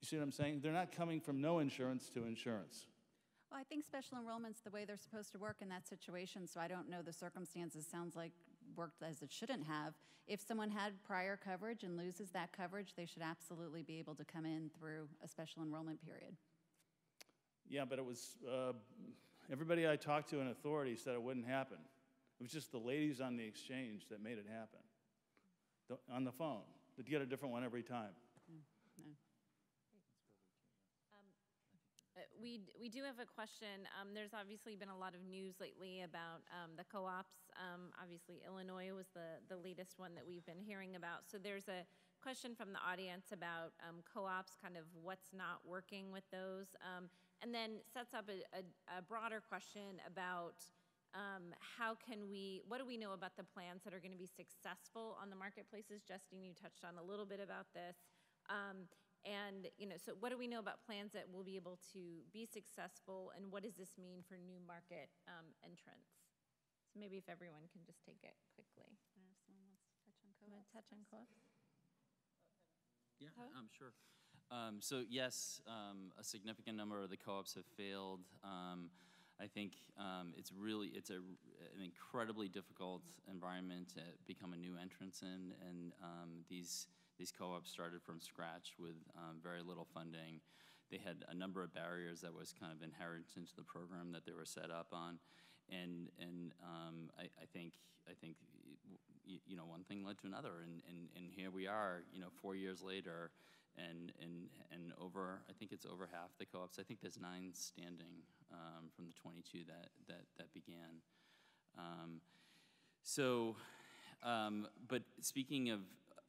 You see what I'm saying? They're not coming from no insurance to insurance. Well, I think special enrollment's the way they're supposed to work in that situation, so I don't know the circumstances. Sounds like worked as it shouldn't have. If someone had prior coverage and loses that coverage, they should absolutely be able to come in through a special enrollment period. Yeah, but it was uh, everybody I talked to in authority said it wouldn't happen. It was just the ladies on the exchange that made it happen on the phone. They'd get a different one every time. Uh, we, we do have a question. Um, there's obviously been a lot of news lately about um, the co-ops. Um, obviously, Illinois was the, the latest one that we've been hearing about. So there's a question from the audience about um, co-ops, kind of what's not working with those, um, and then sets up a, a, a broader question about um, how can we, what do we know about the plans that are going to be successful on the marketplaces? Justine, you touched on a little bit about this. Um, and, you know, so what do we know about plans that will be able to be successful and what does this mean for new market um, entrants? So maybe if everyone can just take it quickly. I don't know if someone wants to touch on co-ops. Touch on co-ops? Yeah, I'm sure. Um, so yes, um, a significant number of the co-ops have failed. Um, I think um, it's really it's a, an incredibly difficult environment to become a new entrance in, and um, these these co-ops started from scratch with um, very little funding. They had a number of barriers that was kind of inherent into the program that they were set up on, and and um, I, I, think I think you know one thing led to another, and, and and here we are, you know, four years later, and and and over I think it's over half the co-ops. I think there's nine standing um, from the 22 that that that began. Um, so, um, but speaking of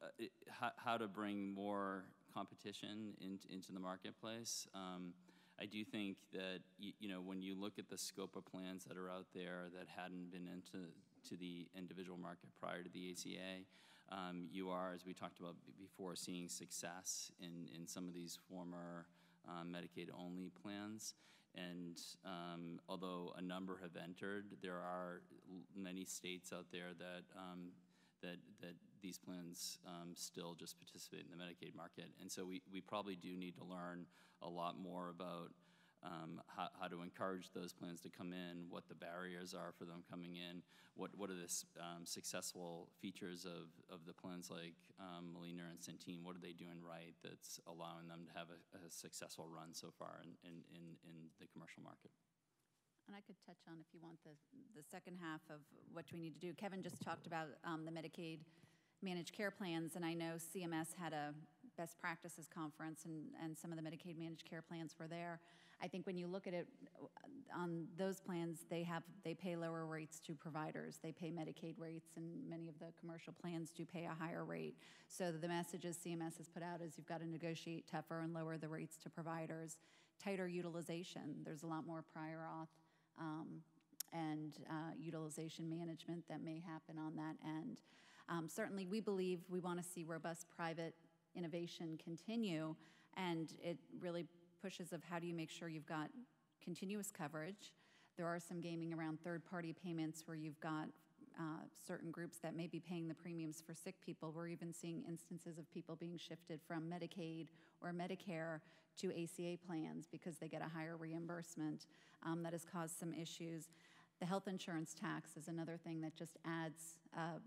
uh, how, how, to bring more competition in, into the marketplace. Um, I do think that you, you, know when you look at the scope of plans that are out there that hadn't been into to the individual market prior to the ACA, um, you are, as we talked about before, seeing success in, in some of these former um, Medicaid-only plans. And um, although a number have entered, there are many states out there that um, that that these plans um, still just participate in the Medicaid market. And so we, we probably do need to learn a lot more about um, how, how to encourage those plans to come in, what the barriers are for them coming in, what, what are the um, successful features of, of the plans like um, Molina and Centene, what are they doing right that's allowing them to have a, a successful run so far in, in, in, in the commercial market? And I could touch on, if you want, the, the second half of what we need to do. Kevin just talked about um, the Medicaid managed care plans, and I know CMS had a best practices conference, and, and some of the Medicaid managed care plans were there. I think when you look at it, uh, on those plans, they have, they pay lower rates to providers. They pay Medicaid rates, and many of the commercial plans do pay a higher rate. So the messages CMS has put out is you've got to negotiate tougher and lower the rates to providers. Tighter utilization, there's a lot more prior auth um, and uh, utilization management that may happen on that end. Um, certainly, we believe we want to see robust private innovation continue, and it really pushes of how do you make sure you've got continuous coverage. There are some gaming around third-party payments where you've got uh, certain groups that may be paying the premiums for sick people. We're even seeing instances of people being shifted from Medicaid or Medicare to ACA plans because they get a higher reimbursement. Um, that has caused some issues. The health insurance tax is another thing that just adds um,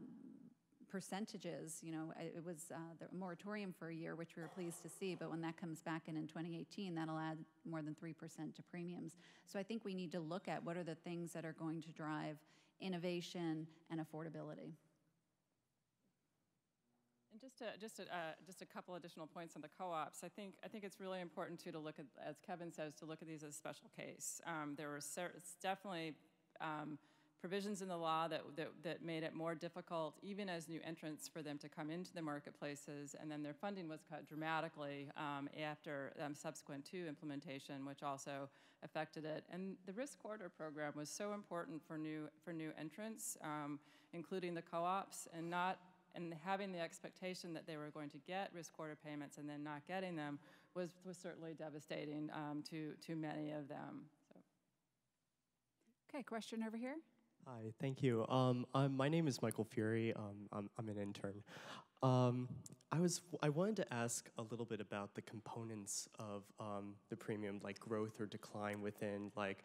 percentages. You know, it was uh, the moratorium for a year, which we were pleased to see, but when that comes back in in 2018, that'll add more than 3% to premiums. So I think we need to look at what are the things that are going to drive innovation and affordability. And just a, just a, uh, just a couple additional points on the co-ops. I think, I think it's really important too to look at, as Kevin says, to look at these as a special case. Um, there were definitely um, provisions in the law that, that, that made it more difficult, even as new entrants, for them to come into the marketplaces. And then their funding was cut dramatically um, after um, subsequent to implementation, which also affected it. And the risk corridor program was so important for new for new entrants, um, including the co-ops, and not and having the expectation that they were going to get risk corridor payments and then not getting them was was certainly devastating um, to to many of them. So. Okay, question over here. Hi, thank you. Um, um, my name is Michael Fury. Um, I'm, I'm an intern. Um, I was I wanted to ask a little bit about the components of um, the premium, like growth or decline within like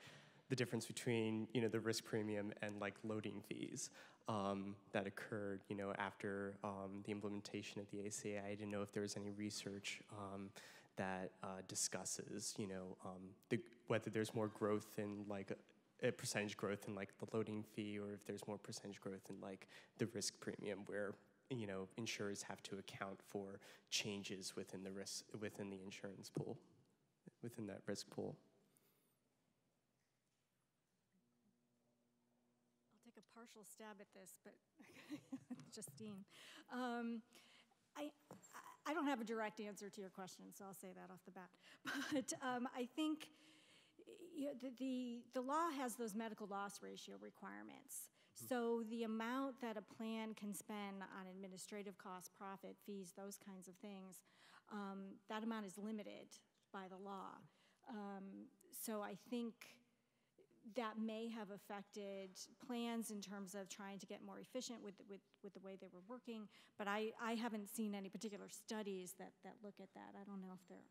the difference between you know the risk premium and like loading fees um, that occurred you know after the implementation of the ACA. I didn't know if there was any research that uh, discusses you know the, whether there's more growth in like a, percentage growth in like the loading fee or if there's more percentage growth in like the risk premium where you know insurers have to account for changes within the risk within the insurance pool within that risk pool. I'll take a partial stab at this, but Justine. Um, I, I don't have a direct answer to your question, so I'll say that off the bat. But um, I think you know, the, the, the law has those medical loss ratio requirements. So the amount that a plan can spend on administrative costs, profit, fees, those kinds of things, um, that amount is limited by the law. Um, so I think that may have affected plans in terms of trying to get more efficient with, with, with the way they were working. But I, I haven't seen any particular studies that, that look at that. I don't know if there.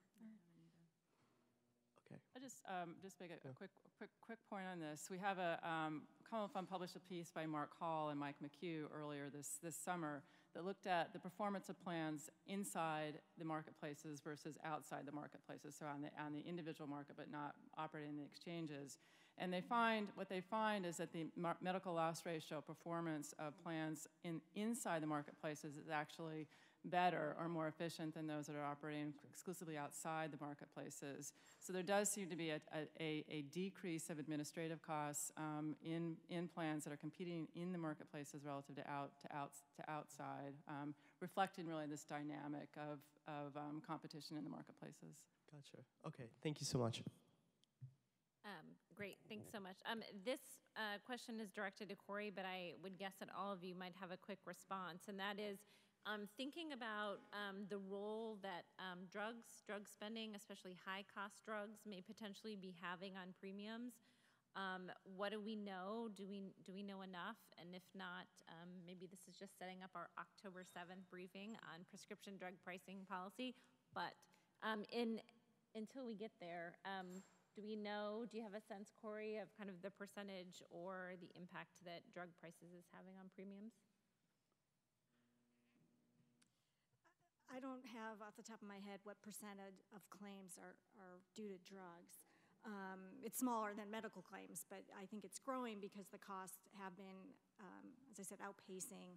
Okay. I just um, just make a, a quick quick quick point on this. We have a um, Commonwealth Fund published a piece by Mark Hall and Mike McCue earlier this this summer that looked at the performance of plans inside the marketplaces versus outside the marketplaces. So on the on the individual market, but not operating in the exchanges. And they find what they find is that the medical loss ratio performance of plans in inside the marketplaces is actually better or more efficient than those that are operating exclusively outside the marketplaces. So there does seem to be a, a, a decrease of administrative costs um, in, in plans that are competing in the marketplaces relative to, out, to, out, to outside, um, reflecting really this dynamic of, of um, competition in the marketplaces. Gotcha. Okay. Thank you so much. Um, great, thanks so much. Um, this uh, question is directed to Cori, but I would guess that all of you might have a quick response, and that is um, thinking about um, the role that um, drugs, drug spending, especially high-cost drugs, may potentially be having on premiums. Um, what do we know? Do we do we know enough? And if not, um, maybe this is just setting up our October seventh briefing on prescription drug pricing policy. But um, in until we get there, Do we know, do you have a sense, Cori, of kind of the percentage or the impact that drug prices is having on premiums? I don't have off the top of my head what percentage of claims are, are due to drugs. Um, it's smaller than medical claims, but I think it's growing because the costs have been, um, as I said, outpacing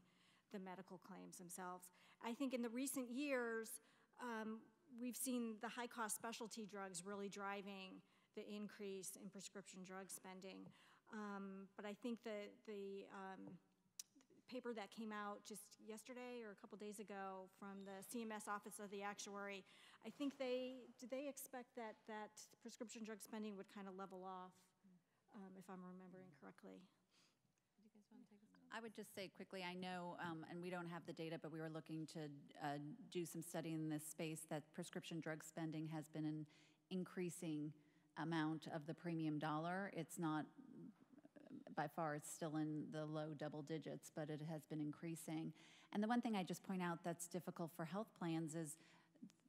the medical claims themselves. I think in the recent years, um, we've seen the high cost specialty drugs really driving the increase in prescription drug spending. Um, but I think that the um, paper that came out just yesterday or a couple days ago from the CMS Office of the Actuary, I think they, did they expect that, that prescription drug spending would kind of level off, um, if I'm remembering correctly? I would just say quickly, I know, um, and we don't have the data, but we were looking to uh, do some study in this space that prescription drug spending has been an increasing amount of the premium dollar. It's not by far, it's still in the low double digits, but it has been increasing. And the one thing I just point out that's difficult for health plans is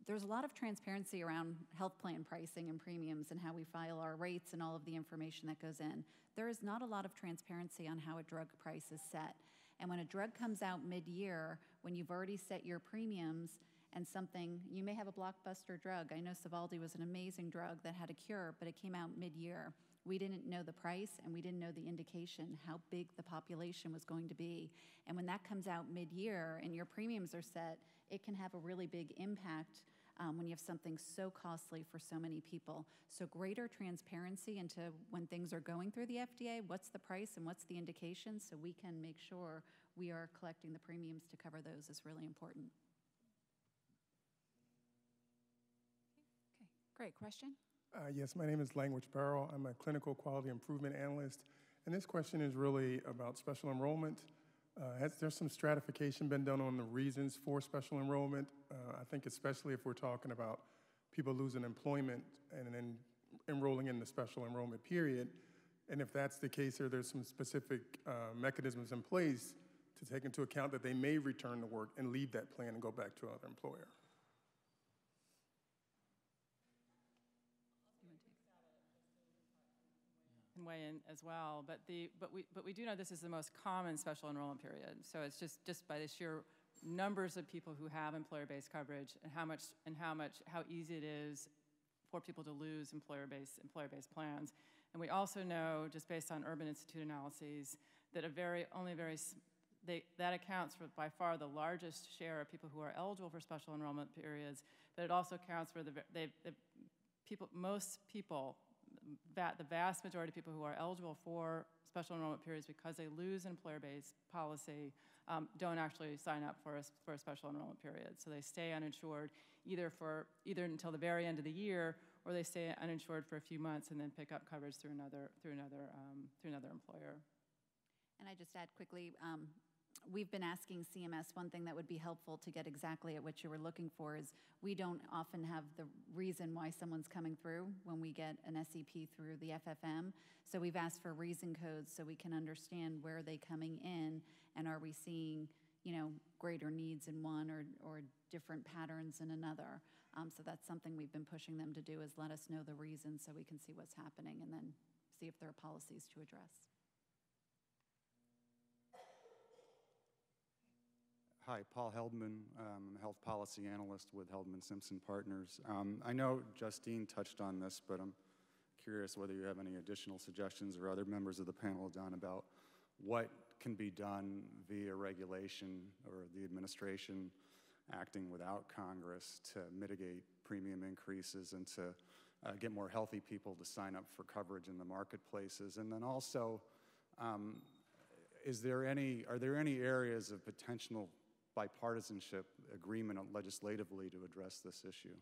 there's a lot of transparency around health plan pricing and premiums and how we file our rates and all of the information that goes in. There is not a lot of transparency on how a drug price is set. And when a drug comes out mid year, when you've already set your premiums, and something, you may have a blockbuster drug. I know Sovaldi was an amazing drug that had a cure, but it came out mid year. We didn't know the price and we didn't know the indication, how big the population was going to be. And when that comes out mid year and your premiums are set, it can have a really big impact um, when you have something so costly for so many people. So, greater transparency into when things are going through the FDA, what's the price and what's the indication, so we can make sure we are collecting the premiums to cover those is really important. Okay, great question. Uh, yes, my name is Language Barrow. I'm a clinical quality improvement analyst. And this question is really about special enrollment. Uh, has there some stratification been done on the reasons for special enrollment? Uh, I think especially if we're talking about people losing employment and then enrolling in the special enrollment period. And if that's the case, are there some specific uh, mechanisms in place to take into account that they may return to work and leave that plan and go back to another employer? Weigh in as well, but the but we but we do know this is the most common special enrollment period. So it's just just by the sheer numbers of people who have employer-based coverage and how much and how much how easy it is for people to lose employer-based employer-based plans. And we also know, just based on Urban Institute analyses, that a very only very they, that accounts for by far the largest share of people who are eligible for special enrollment periods, but it also accounts for the, they, the people, most people va the vast majority of people who are eligible for special enrollment periods because they lose employer-based policy um, don't actually sign up for a, for a special enrollment period. So they stay uninsured either for either until the very end of the year or they stay uninsured for a few months and then pick up coverage through another through another um, through another employer. And I just add quickly, um, we've been asking CMS one thing that would be helpful to get exactly at what you were looking for is we don't often have the reason why someone's coming through when we get an SEP through the FFM. So we've asked for reason codes so we can understand where are they coming in and are we seeing you know greater needs in one or, or different patterns in another. Um, so that's something we've been pushing them to do is let us know the reason so we can see what's happening and then see if there are policies to address. Hi, Paul Heldman, um, a health policy analyst with Heldman Simpson Partners. Um, I know Justine touched on this, but I'm curious whether you have any additional suggestions or other members of the panel have done about what can be done via regulation or the administration acting without Congress to mitigate premium increases and to uh, get more healthy people to sign up for coverage in the marketplaces. And then also, um, is there any, are there any areas of potential bipartisanship agreement legislatively to address this issue.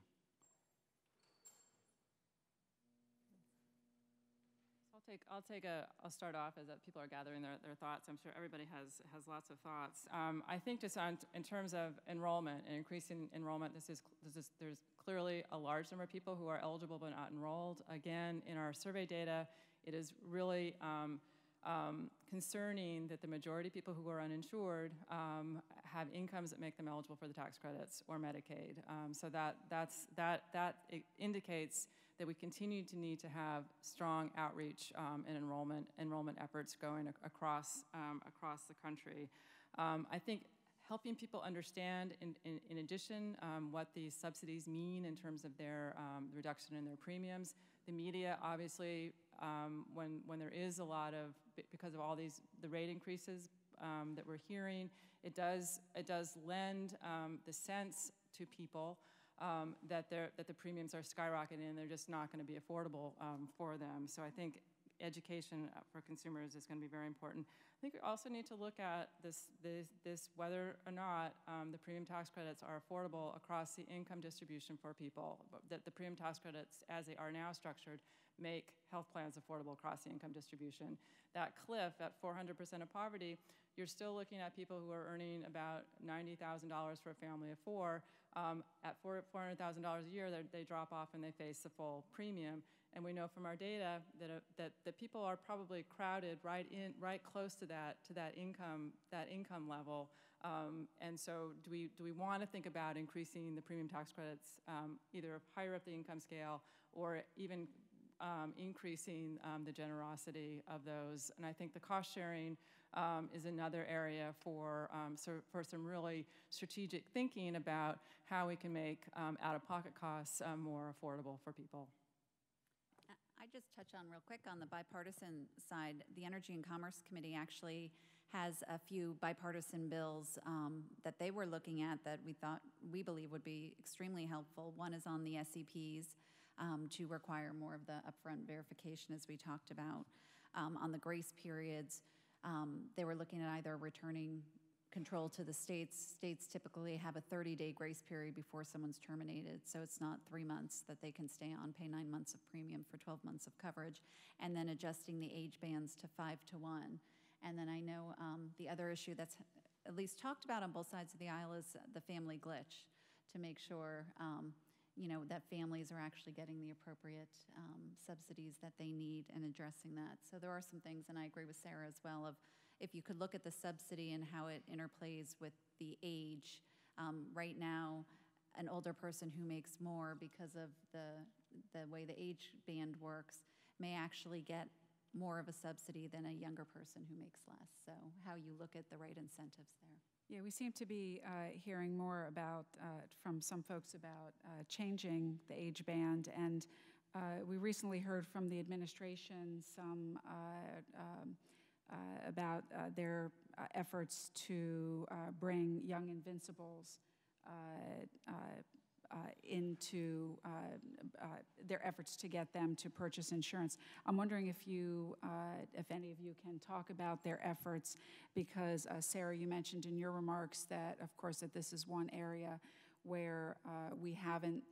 I'll take, I'll take a, I'll start off as people are gathering their, their thoughts. I'm sure everybody has, has lots of thoughts. Um, I think just on, in terms of enrollment and increasing enrollment, this is, this is, there's clearly a large number of people who are eligible but not enrolled. Again, in our survey data, it is really um, um, concerning that the majority of people who are uninsured um, have incomes that make them eligible for the tax credits or Medicaid. Um, so that, that's, that, that indicates that we continue to need to have strong outreach um, and enrollment, enrollment efforts going ac across, um, across the country. Um, I think helping people understand, in, in, in addition, um, what these subsidies mean in terms of their reduction in their premiums. The media, obviously, um, when, when there is a lot of, because of all these, the rate increases um, that we're hearing, it does, it does lend um, the sense to people um, that, that the premiums are skyrocketing and they're just not going to be affordable um, for them. So I think education for consumers is going to be very important. I think we also need to look at this, this, this whether or not um, the premium tax credits are affordable across the income distribution for people. That the premium tax credits, as they are now structured, make health plans affordable across the income distribution. That cliff at 400% of poverty, you're still looking at people who are earning about $90,000 for a family of four. Um, at $400,000 a year, they drop off and they face the full premium. And we know from our data that, uh, that, that people are probably crowded right in, right close to that, to that income, that income level. Um, and so do we, do we want to think about increasing the premium tax credits um, either higher up the income scale or even um, increasing um, the generosity of those. And I think the cost sharing um, is another area for, um, so for some really strategic thinking about how we can make um, out-of-pocket costs uh, more affordable for people. I just touch on real quick on the bipartisan side. The Energy and Commerce Committee actually has a few bipartisan bills um, that they were looking at that we thought we believe would be extremely helpful. One is on the SEPs, um, to require more of the upfront verification, as we talked about. Um, on the grace periods, um, they were looking at either returning control to the states. States typically have a 30 day grace period before someone's terminated, so it's not three months that they can stay on, pay nine months of premium for 12 months of coverage, and then adjusting the age bands to five to one. And then I know um, the other issue that's at least talked about on both sides of the aisle is the family glitch to make sure um, you know, that families are actually getting the appropriate um, subsidies that they need and addressing that. So there are some things, and I agree with Sara as well, of if you could look at the subsidy and how it interplays with the age. Um, right now, an older person who makes more because of the, the way the age band works may actually get more of a subsidy than a younger person who makes less. So how you look at the right incentives there. Yeah, we seem to be uh, hearing more about uh, from some folks about uh, changing the age band, and uh, we recently heard from the administration some uh, um, uh, about their efforts to bring Young Invincibles into uh, uh, their efforts to get them to purchase insurance. I'm wondering if you, if any of you can talk about their efforts, because Sara, you mentioned in your remarks that, of course, that this is one area where we haven't.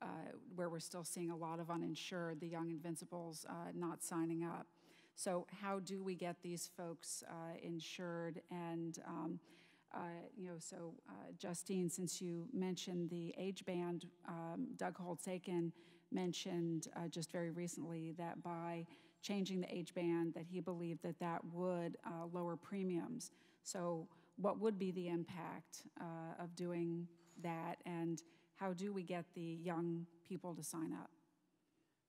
Uh, where we're still seeing a lot of uninsured, the young invincibles uh, not signing up. So, how do we get these folks uh, insured? And um, uh, you know, so uh, Justine, since you mentioned the age band, um, Doug Holtz-Eakin mentioned uh, just very recently that by changing the age band, that he believed that that would uh, lower premiums. So, what would be the impact uh, of doing that, and how do we get the young people to sign up?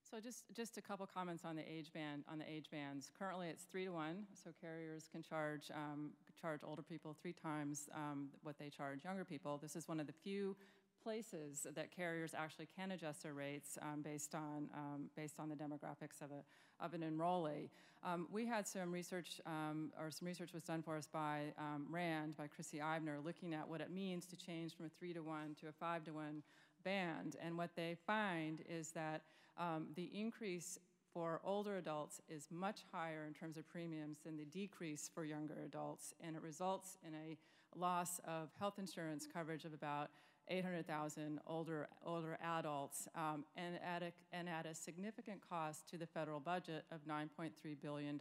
So just, just a couple comments on the age band on the age bands. Currently, it's three to one, so carriers can charge um, charge older people three times um, what they charge younger people. This is one of the few places that carriers actually can adjust their rates um, based on um, based on the demographics of a of an enrollee. Um, we had some research, um, or some research was done for us by um, RAND, by Chrissy Eibner, looking at what it means to change from a three to one to a five to one band. And what they find is that um, the increase for older adults is much higher in terms of premiums than the decrease for younger adults, and it results in a loss of health insurance coverage of about 800,000 older, older adults, um, and, at a, and at a significant cost to the federal budget of $9.3 billion.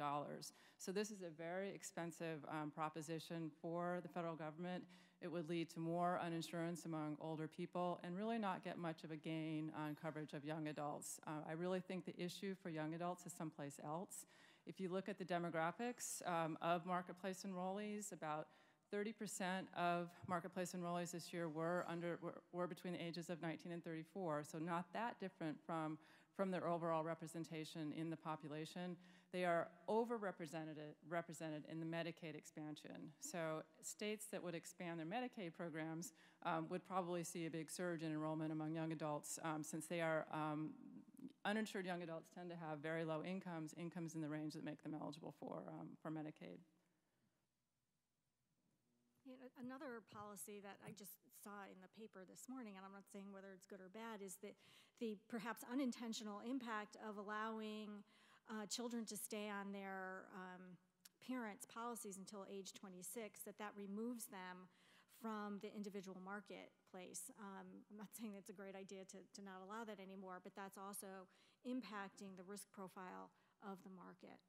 So this is a very expensive um, proposition for the federal government. It would lead to more uninsurance among older people and really not get much of a gain on coverage of young adults. Uh, I really think the issue for young adults is someplace else. If you look at the demographics um, of marketplace enrollees, about 30% of marketplace enrollees this year were under were, were, between the ages of 19 and 34, so not that different from from their overall representation in the population. They are overrepresented represented in the Medicaid expansion. So states that would expand their Medicaid programs um, would probably see a big surge in enrollment among young adults um, since they are um, uninsured young adults tend to have very low incomes, incomes in the range that make them eligible for, um, for Medicaid. Another policy that I just saw in the paper this morning, and I'm not saying whether it's good or bad, is that the perhaps unintentional impact of allowing uh, children to stay on their um, parents' policies until age 26, that that removes them from the individual marketplace. Um, I'm not saying it's a great idea to, to not allow that anymore, but that's also impacting the risk profile of the market.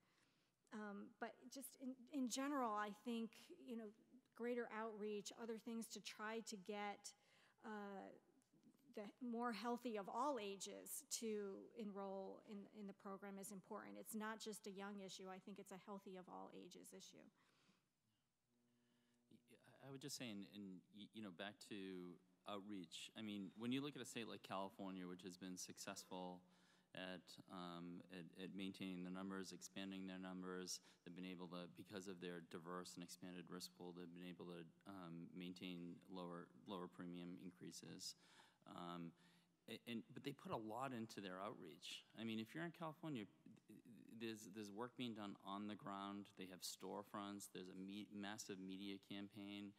Um, but just in, in general, I think, you know, greater outreach, other things to try to get uh, the more healthy of all ages to enroll in, in the program is important. It's not just a young issue, I think it's a healthy of all ages issue. I would just say, in, in you know, back to outreach. I mean, when you look at a state like California, which has been successful at, um, at, at, maintaining the numbers, expanding their numbers. They've been able to, because of their diverse and expanded risk pool, they've been able to um, maintain lower, lower premium increases. Um, and, but they put a lot into their outreach. I mean, if you're in California, there's, there's work being done on the ground. They have storefronts. There's a me massive media campaign.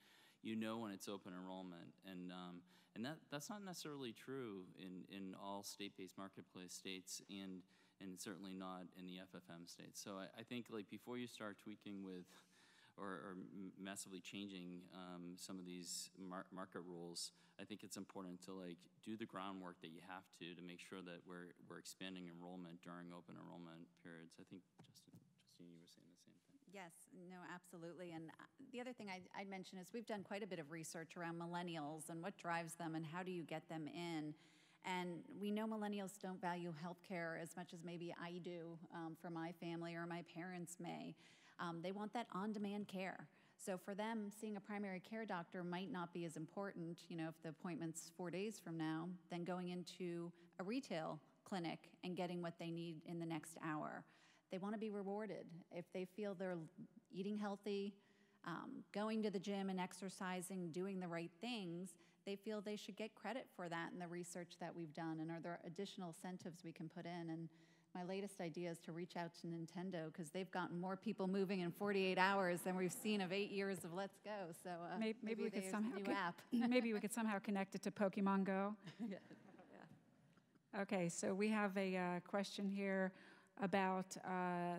You know when it's open enrollment. And um, and that, that's not necessarily true in, in all state-based marketplace states and, and certainly not in the FFM states. So I, I think like before you start tweaking with or, or massively changing um, some of these mar market rules, I think it's important to like do the groundwork that you have to to make sure that we're, we're expanding enrollment during open enrollment periods. I think, Justin, Justine, you were saying the same thing. Yes, no, absolutely. And uh, the other thing I'd, I'd, mention is we've done quite a bit of research around millennials and what drives them and how do you get them in. And we know millennials don't value healthcare as much as maybe I do um, for my family or my parents may. Um, they want that on demand care. So for them, seeing a primary care doctor might not be as important, you know, if the appointment's four days from now, than going into a retail clinic and getting what they need in the next hour. They want to be rewarded. If they feel they're eating healthy, um, going to the gym and exercising, doing the right things, they feel they should get credit for that in the research that we've done. And are there additional incentives we can put in? And my latest idea is to reach out to Nintendo because they've gotten more people moving in 48 hours than we've seen of eight years of Let's Go. So uh, maybe, maybe, we could somehow new app. maybe we could somehow connect it to Pokemon Go. yeah. Okay, so we have a uh, question here about uh, uh,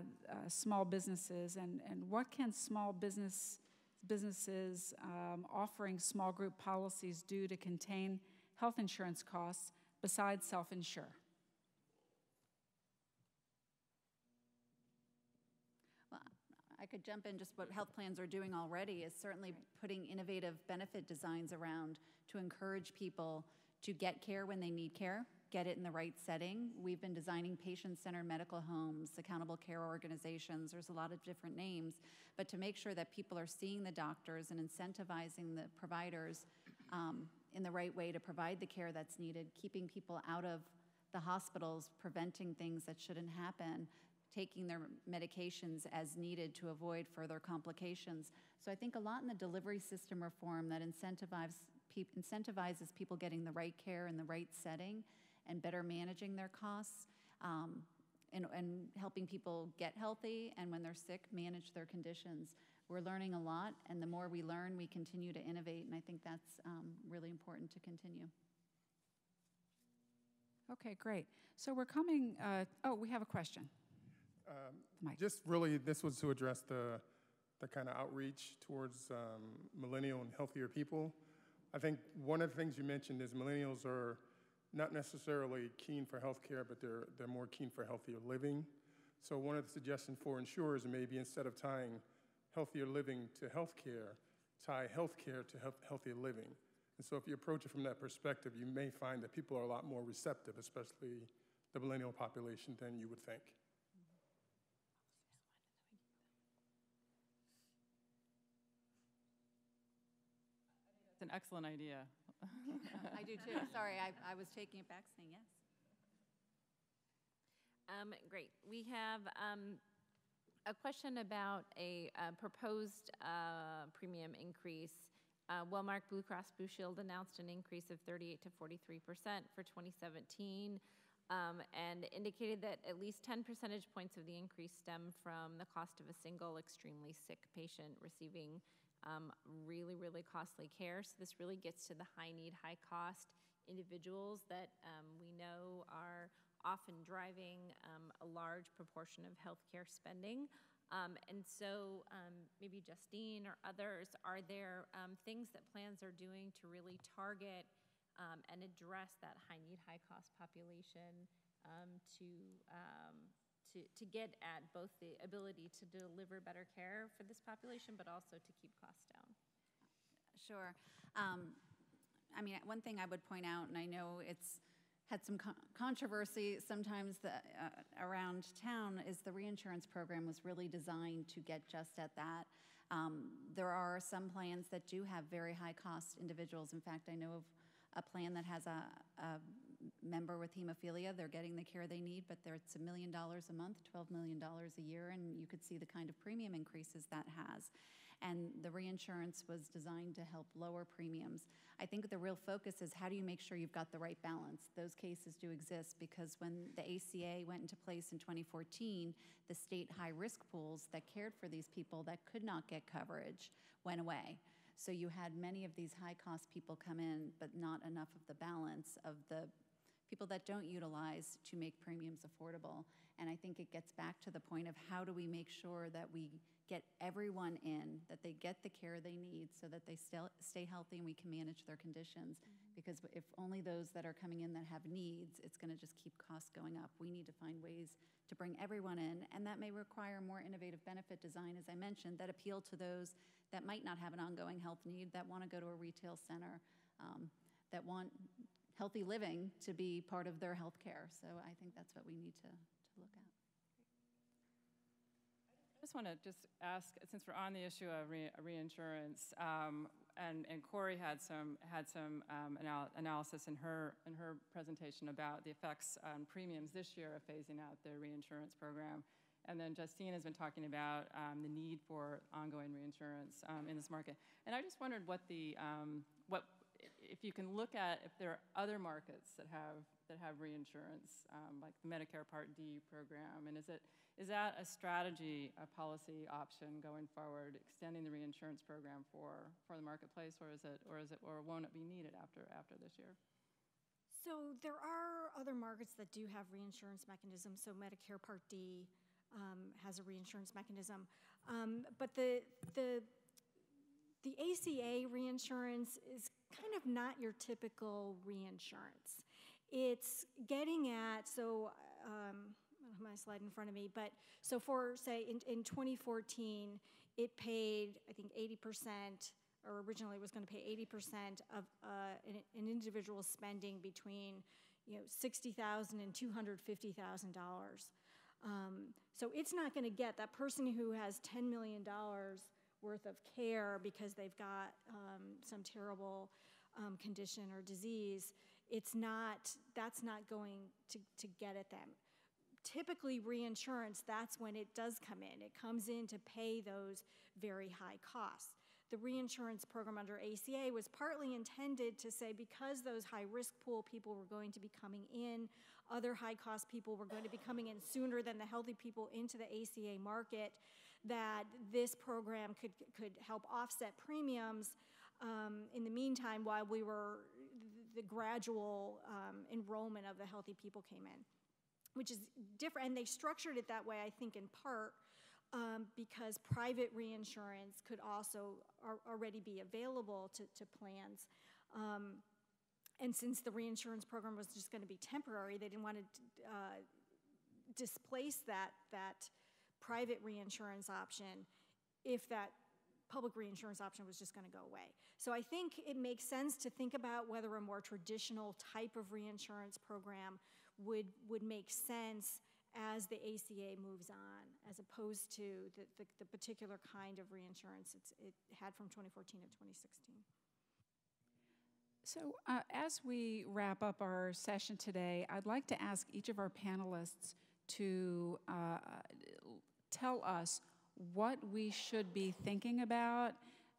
small businesses and, and what can small business businesses um, offering small group policies do to contain health insurance costs besides self-insure? Well, I could jump in just what health plans are doing already is certainly putting innovative benefit designs around to encourage people to get care when they need care get it in the right setting. We've been designing patient-centered medical homes, accountable care organizations, there's a lot of different names, but to make sure that people are seeing the doctors and incentivizing the providers um, in the right way to provide the care that's needed, keeping people out of the hospitals, preventing things that shouldn't happen, taking their medications as needed to avoid further complications. So I think a lot in the delivery system reform that incentivizes, pe incentivizes people getting the right care in the right setting and better managing their costs um, and, and helping people get healthy and when they're sick, manage their conditions. We're learning a lot, and the more we learn, we continue to innovate, and I think that's um, really important to continue. Okay, great. So we're coming, uh, oh, we have a question. Um, just really, this was to address the, the kind of outreach towards um, millennial and healthier people. I think one of the things you mentioned is millennials are not necessarily keen for health care, but they're, they're more keen for healthier living. So one of the suggestions for insurers maybe instead of tying healthier living to health care, tie health care to health, healthier living. And so if you approach it from that perspective, you may find that people are a lot more receptive, especially the millennial population, than you would think. An excellent idea. I do too. Sorry, I, I was taking it back saying yes. Um, great. We have um, a question about a uh, proposed uh, premium increase. Uh, Wellmark Blue Cross Blue Shield announced an increase of 38 to 43 percent for 2017, um, and indicated that at least 10 percentage points of the increase stem from the cost of a single extremely sick patient receiving um, really, really costly care. So this really gets to the high need, high cost individuals that um, we know are often driving um, a large proportion of healthcare spending. Um, and so, um, maybe Justine or others, are there um, things that plans are doing to really target and address that high need, high cost population to, to, to get at both the ability to deliver better care for this population, but also to keep costs down? Sure. Um, I mean, one thing I would point out, and I know it's had some con- controversy sometimes the, uh, around town, is the reinsurance program was really designed to get just at that. Um, there are some plans that do have very high cost individuals. In fact, I know of a plan that has a, a member with hemophilia. They're getting the care they need, but it's a million dollars a month, $12 million a year, and you could see the kind of premium increases that has and the reinsurance was designed to help lower premiums. I think the real focus is how do you make sure you've got the right balance? Those cases do exist because when the ACA went into place in 2014, the state high risk pools that cared for these people that could not get coverage went away. So you had many of these high cost people come in, but not enough of the balance of the people that don't utilize to make premiums affordable. And I think it gets back to the point of how do we make sure that we get everyone in, that they get the care they need so that they still stay healthy and we can manage their conditions. Mm-hmm. Because if only those that are coming in that have needs, it's going to just keep costs going up. We need to find ways to bring everyone in, and that may require more innovative benefit design, as I mentioned, that appeal to those that might not have an ongoing health need, that want to go to a retail center, um, that want healthy living to be part of their health care. So I think that's what we need to, to look at. I just want to just ask, since we're on the issue of re reinsurance, um, and, and Cori had some had some um, anal analysis in her in her presentation about the effects on premiums this year of phasing out the reinsurance program, and then Justine has been talking about um, the need for ongoing reinsurance um, in this market. And I just wondered what the um, if you can look at if there are other markets that have that have reinsurance, um, like the Medicare Part D program, and is it is that a strategy, a policy option going forward, extending the reinsurance program for, for the marketplace, or is it, or is it, or won't it be needed after after this year? So there are other markets that do have reinsurance mechanisms. So Medicare Part D um, has a reinsurance mechanism, um, but the the the ACA reinsurance is kind of not your typical reinsurance. It's getting at so. Um, my slide in front of me, but so for, say, in, in 2014, it paid, I think, 80%, or originally it was going to pay 80% of uh, an, an individual's spending between, you know, $60,000 and $250,000. Um, so it's not going to get that person who has $10 million worth of care because they've got um, some terrible um, condition or disease. It's not, that's not going to, to get at them typically reinsurance, that's when it does come in. It comes in to pay those very high costs. The reinsurance program under ACA was partly intended to say because those high risk pool people were going to be coming in, other high cost people were going to be coming in sooner than the healthy people into the ACA market, that this program could, could help offset premiums um, in the meantime while we were the gradual um, enrollment of the healthy people came in which is different. And they structured it that way, I think, in part um, because private reinsurance could also already be available to, to plans. Um, and since the reinsurance program was just going to be temporary, they didn't want to uh, displace that, that private reinsurance option if that public reinsurance option was just going to go away. So I think it makes sense to think about whether a more traditional type of reinsurance program would, would make sense as the ACA moves on, as opposed to the, the, the particular kind of reinsurance it had from 2014 to 2016. So, uh, as we wrap up our session today, I'd like to ask each of our panelists to uh, tell us what we should be thinking about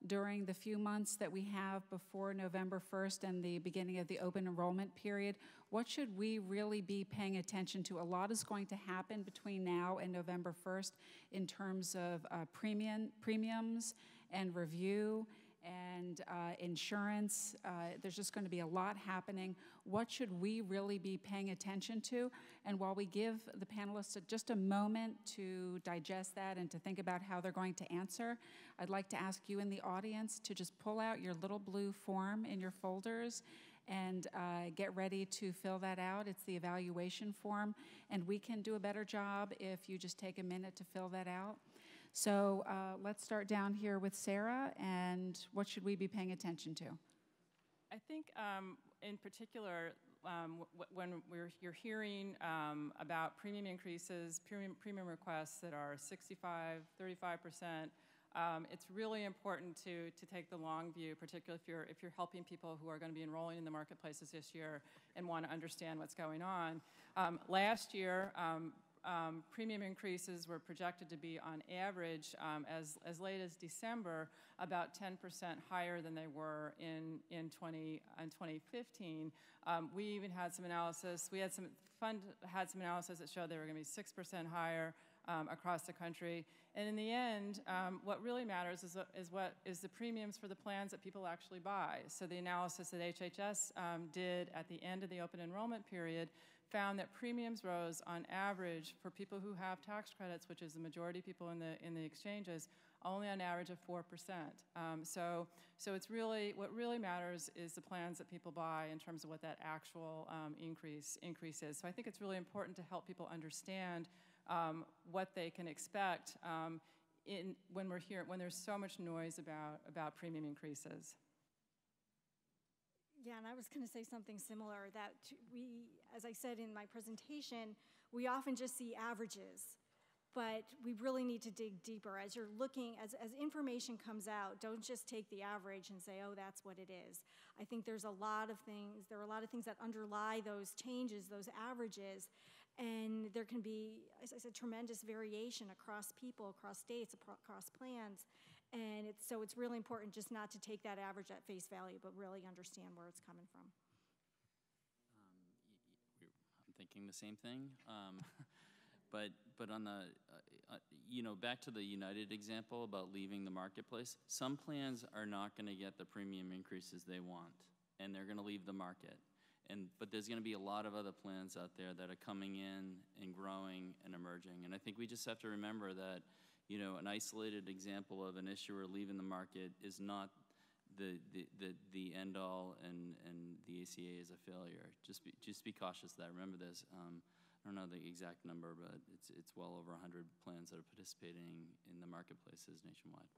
during the few months that we have before November 1st and the beginning of the open enrollment period. What should we really be paying attention to? A lot is going to happen between now and November 1st in terms of uh, premium, premiums and review and uh, insurance. Uh, there's just going to be a lot happening. What should we really be paying attention to? And while we give the panelists just a moment to digest that and to think about how they're going to answer, I'd like to ask you in the audience to just pull out your little blue form in your folders and uh, get ready to fill that out. It's the evaluation form, and we can do a better job if you just take a minute to fill that out. So uh, let's start down here with Sara, and what should we be paying attention to? I think, um, in particular, um, when we're, you're hearing um, about premium increases, premium, premium requests that are 65, 35 percent, um, it's really important to, to take the long view, particularly if you're, if you're helping people who are going to be enrolling in the marketplaces this year and want to understand what's going on. Um, last year, um, um, premium increases were projected to be on average um, as, as late as December about 10% higher than they were in, in, 20, in 2015. Um, we even had some analysis, we had some fund had some analysis that showed they were going to be 6% higher um, across the country. And in the end, um, what really matters is, is what is the premiums for the plans that people actually buy. So the analysis that HHS um, did at the end of the open enrollment period found that premiums rose on average for people who have tax credits, which is the majority of people in the, in the exchanges, only on average of 4%. Um, so, so it's really, what really matters is the plans that people buy in terms of what that actual um, increase, increase is. So I think it's really important to help people understand um, what they can expect um, in, when we're here, when there's so much noise about, about premium increases. Yeah, and I was going to say something similar that we, as I said in my presentation, we often just see averages, but we really need to dig deeper. As you're looking, as, as information comes out, don't just take the average and say, oh, that's what it is. I think there's a lot of things, there are a lot of things that underlie those changes, those averages, and there can be, as I said, tremendous variation across people, across states, across plans. And it's, so it's really important just not to take that average at face value, but really understand where it's coming from. Um, I'm thinking the same thing. Um, but, but on the, uh, uh, you know, back to the United example about leaving the marketplace, some plans are not going to get the premium increases they want, and they're going to leave the market. And, but there's going to be a lot of other plans out there that are coming in and growing and emerging. And I think we just have to remember that you know, an isolated example of an issuer leaving the market is not the, the, the, the end all and, and the ACA is a failure. Just be, just be cautious of that. Remember this. Um, I don't know the exact number, but it's, it's well over 100 plans that are participating in the marketplaces nationwide.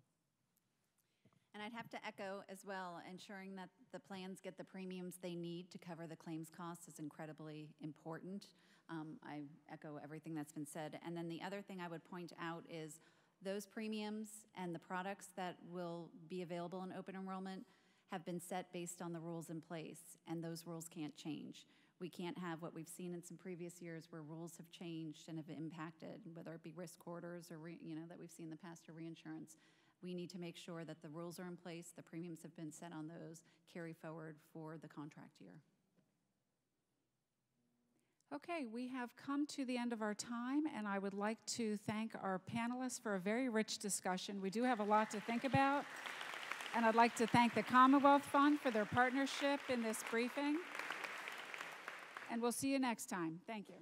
And I'd have to echo as well, ensuring that the plans get the premiums they need to cover the claims costs is incredibly important. Um, I echo everything that's been said. And then the other thing I would point out is those premiums and the products that will be available in open enrollment have been set based on the rules in place, and those rules can't change. We can't have what we've seen in some previous years where rules have changed and have impacted, whether it be risk corridors or, you know, that we've seen in the past or reinsurance. We need to make sure that the rules are in place, the premiums have been set on those, carry forward for the contract year. Okay, we have come to the end of our time, and I would like to thank our panelists for a very rich discussion. We do have a lot to think about, and I'd like to thank the Commonwealth Fund for their partnership in this briefing. And we'll see you next time. Thank you.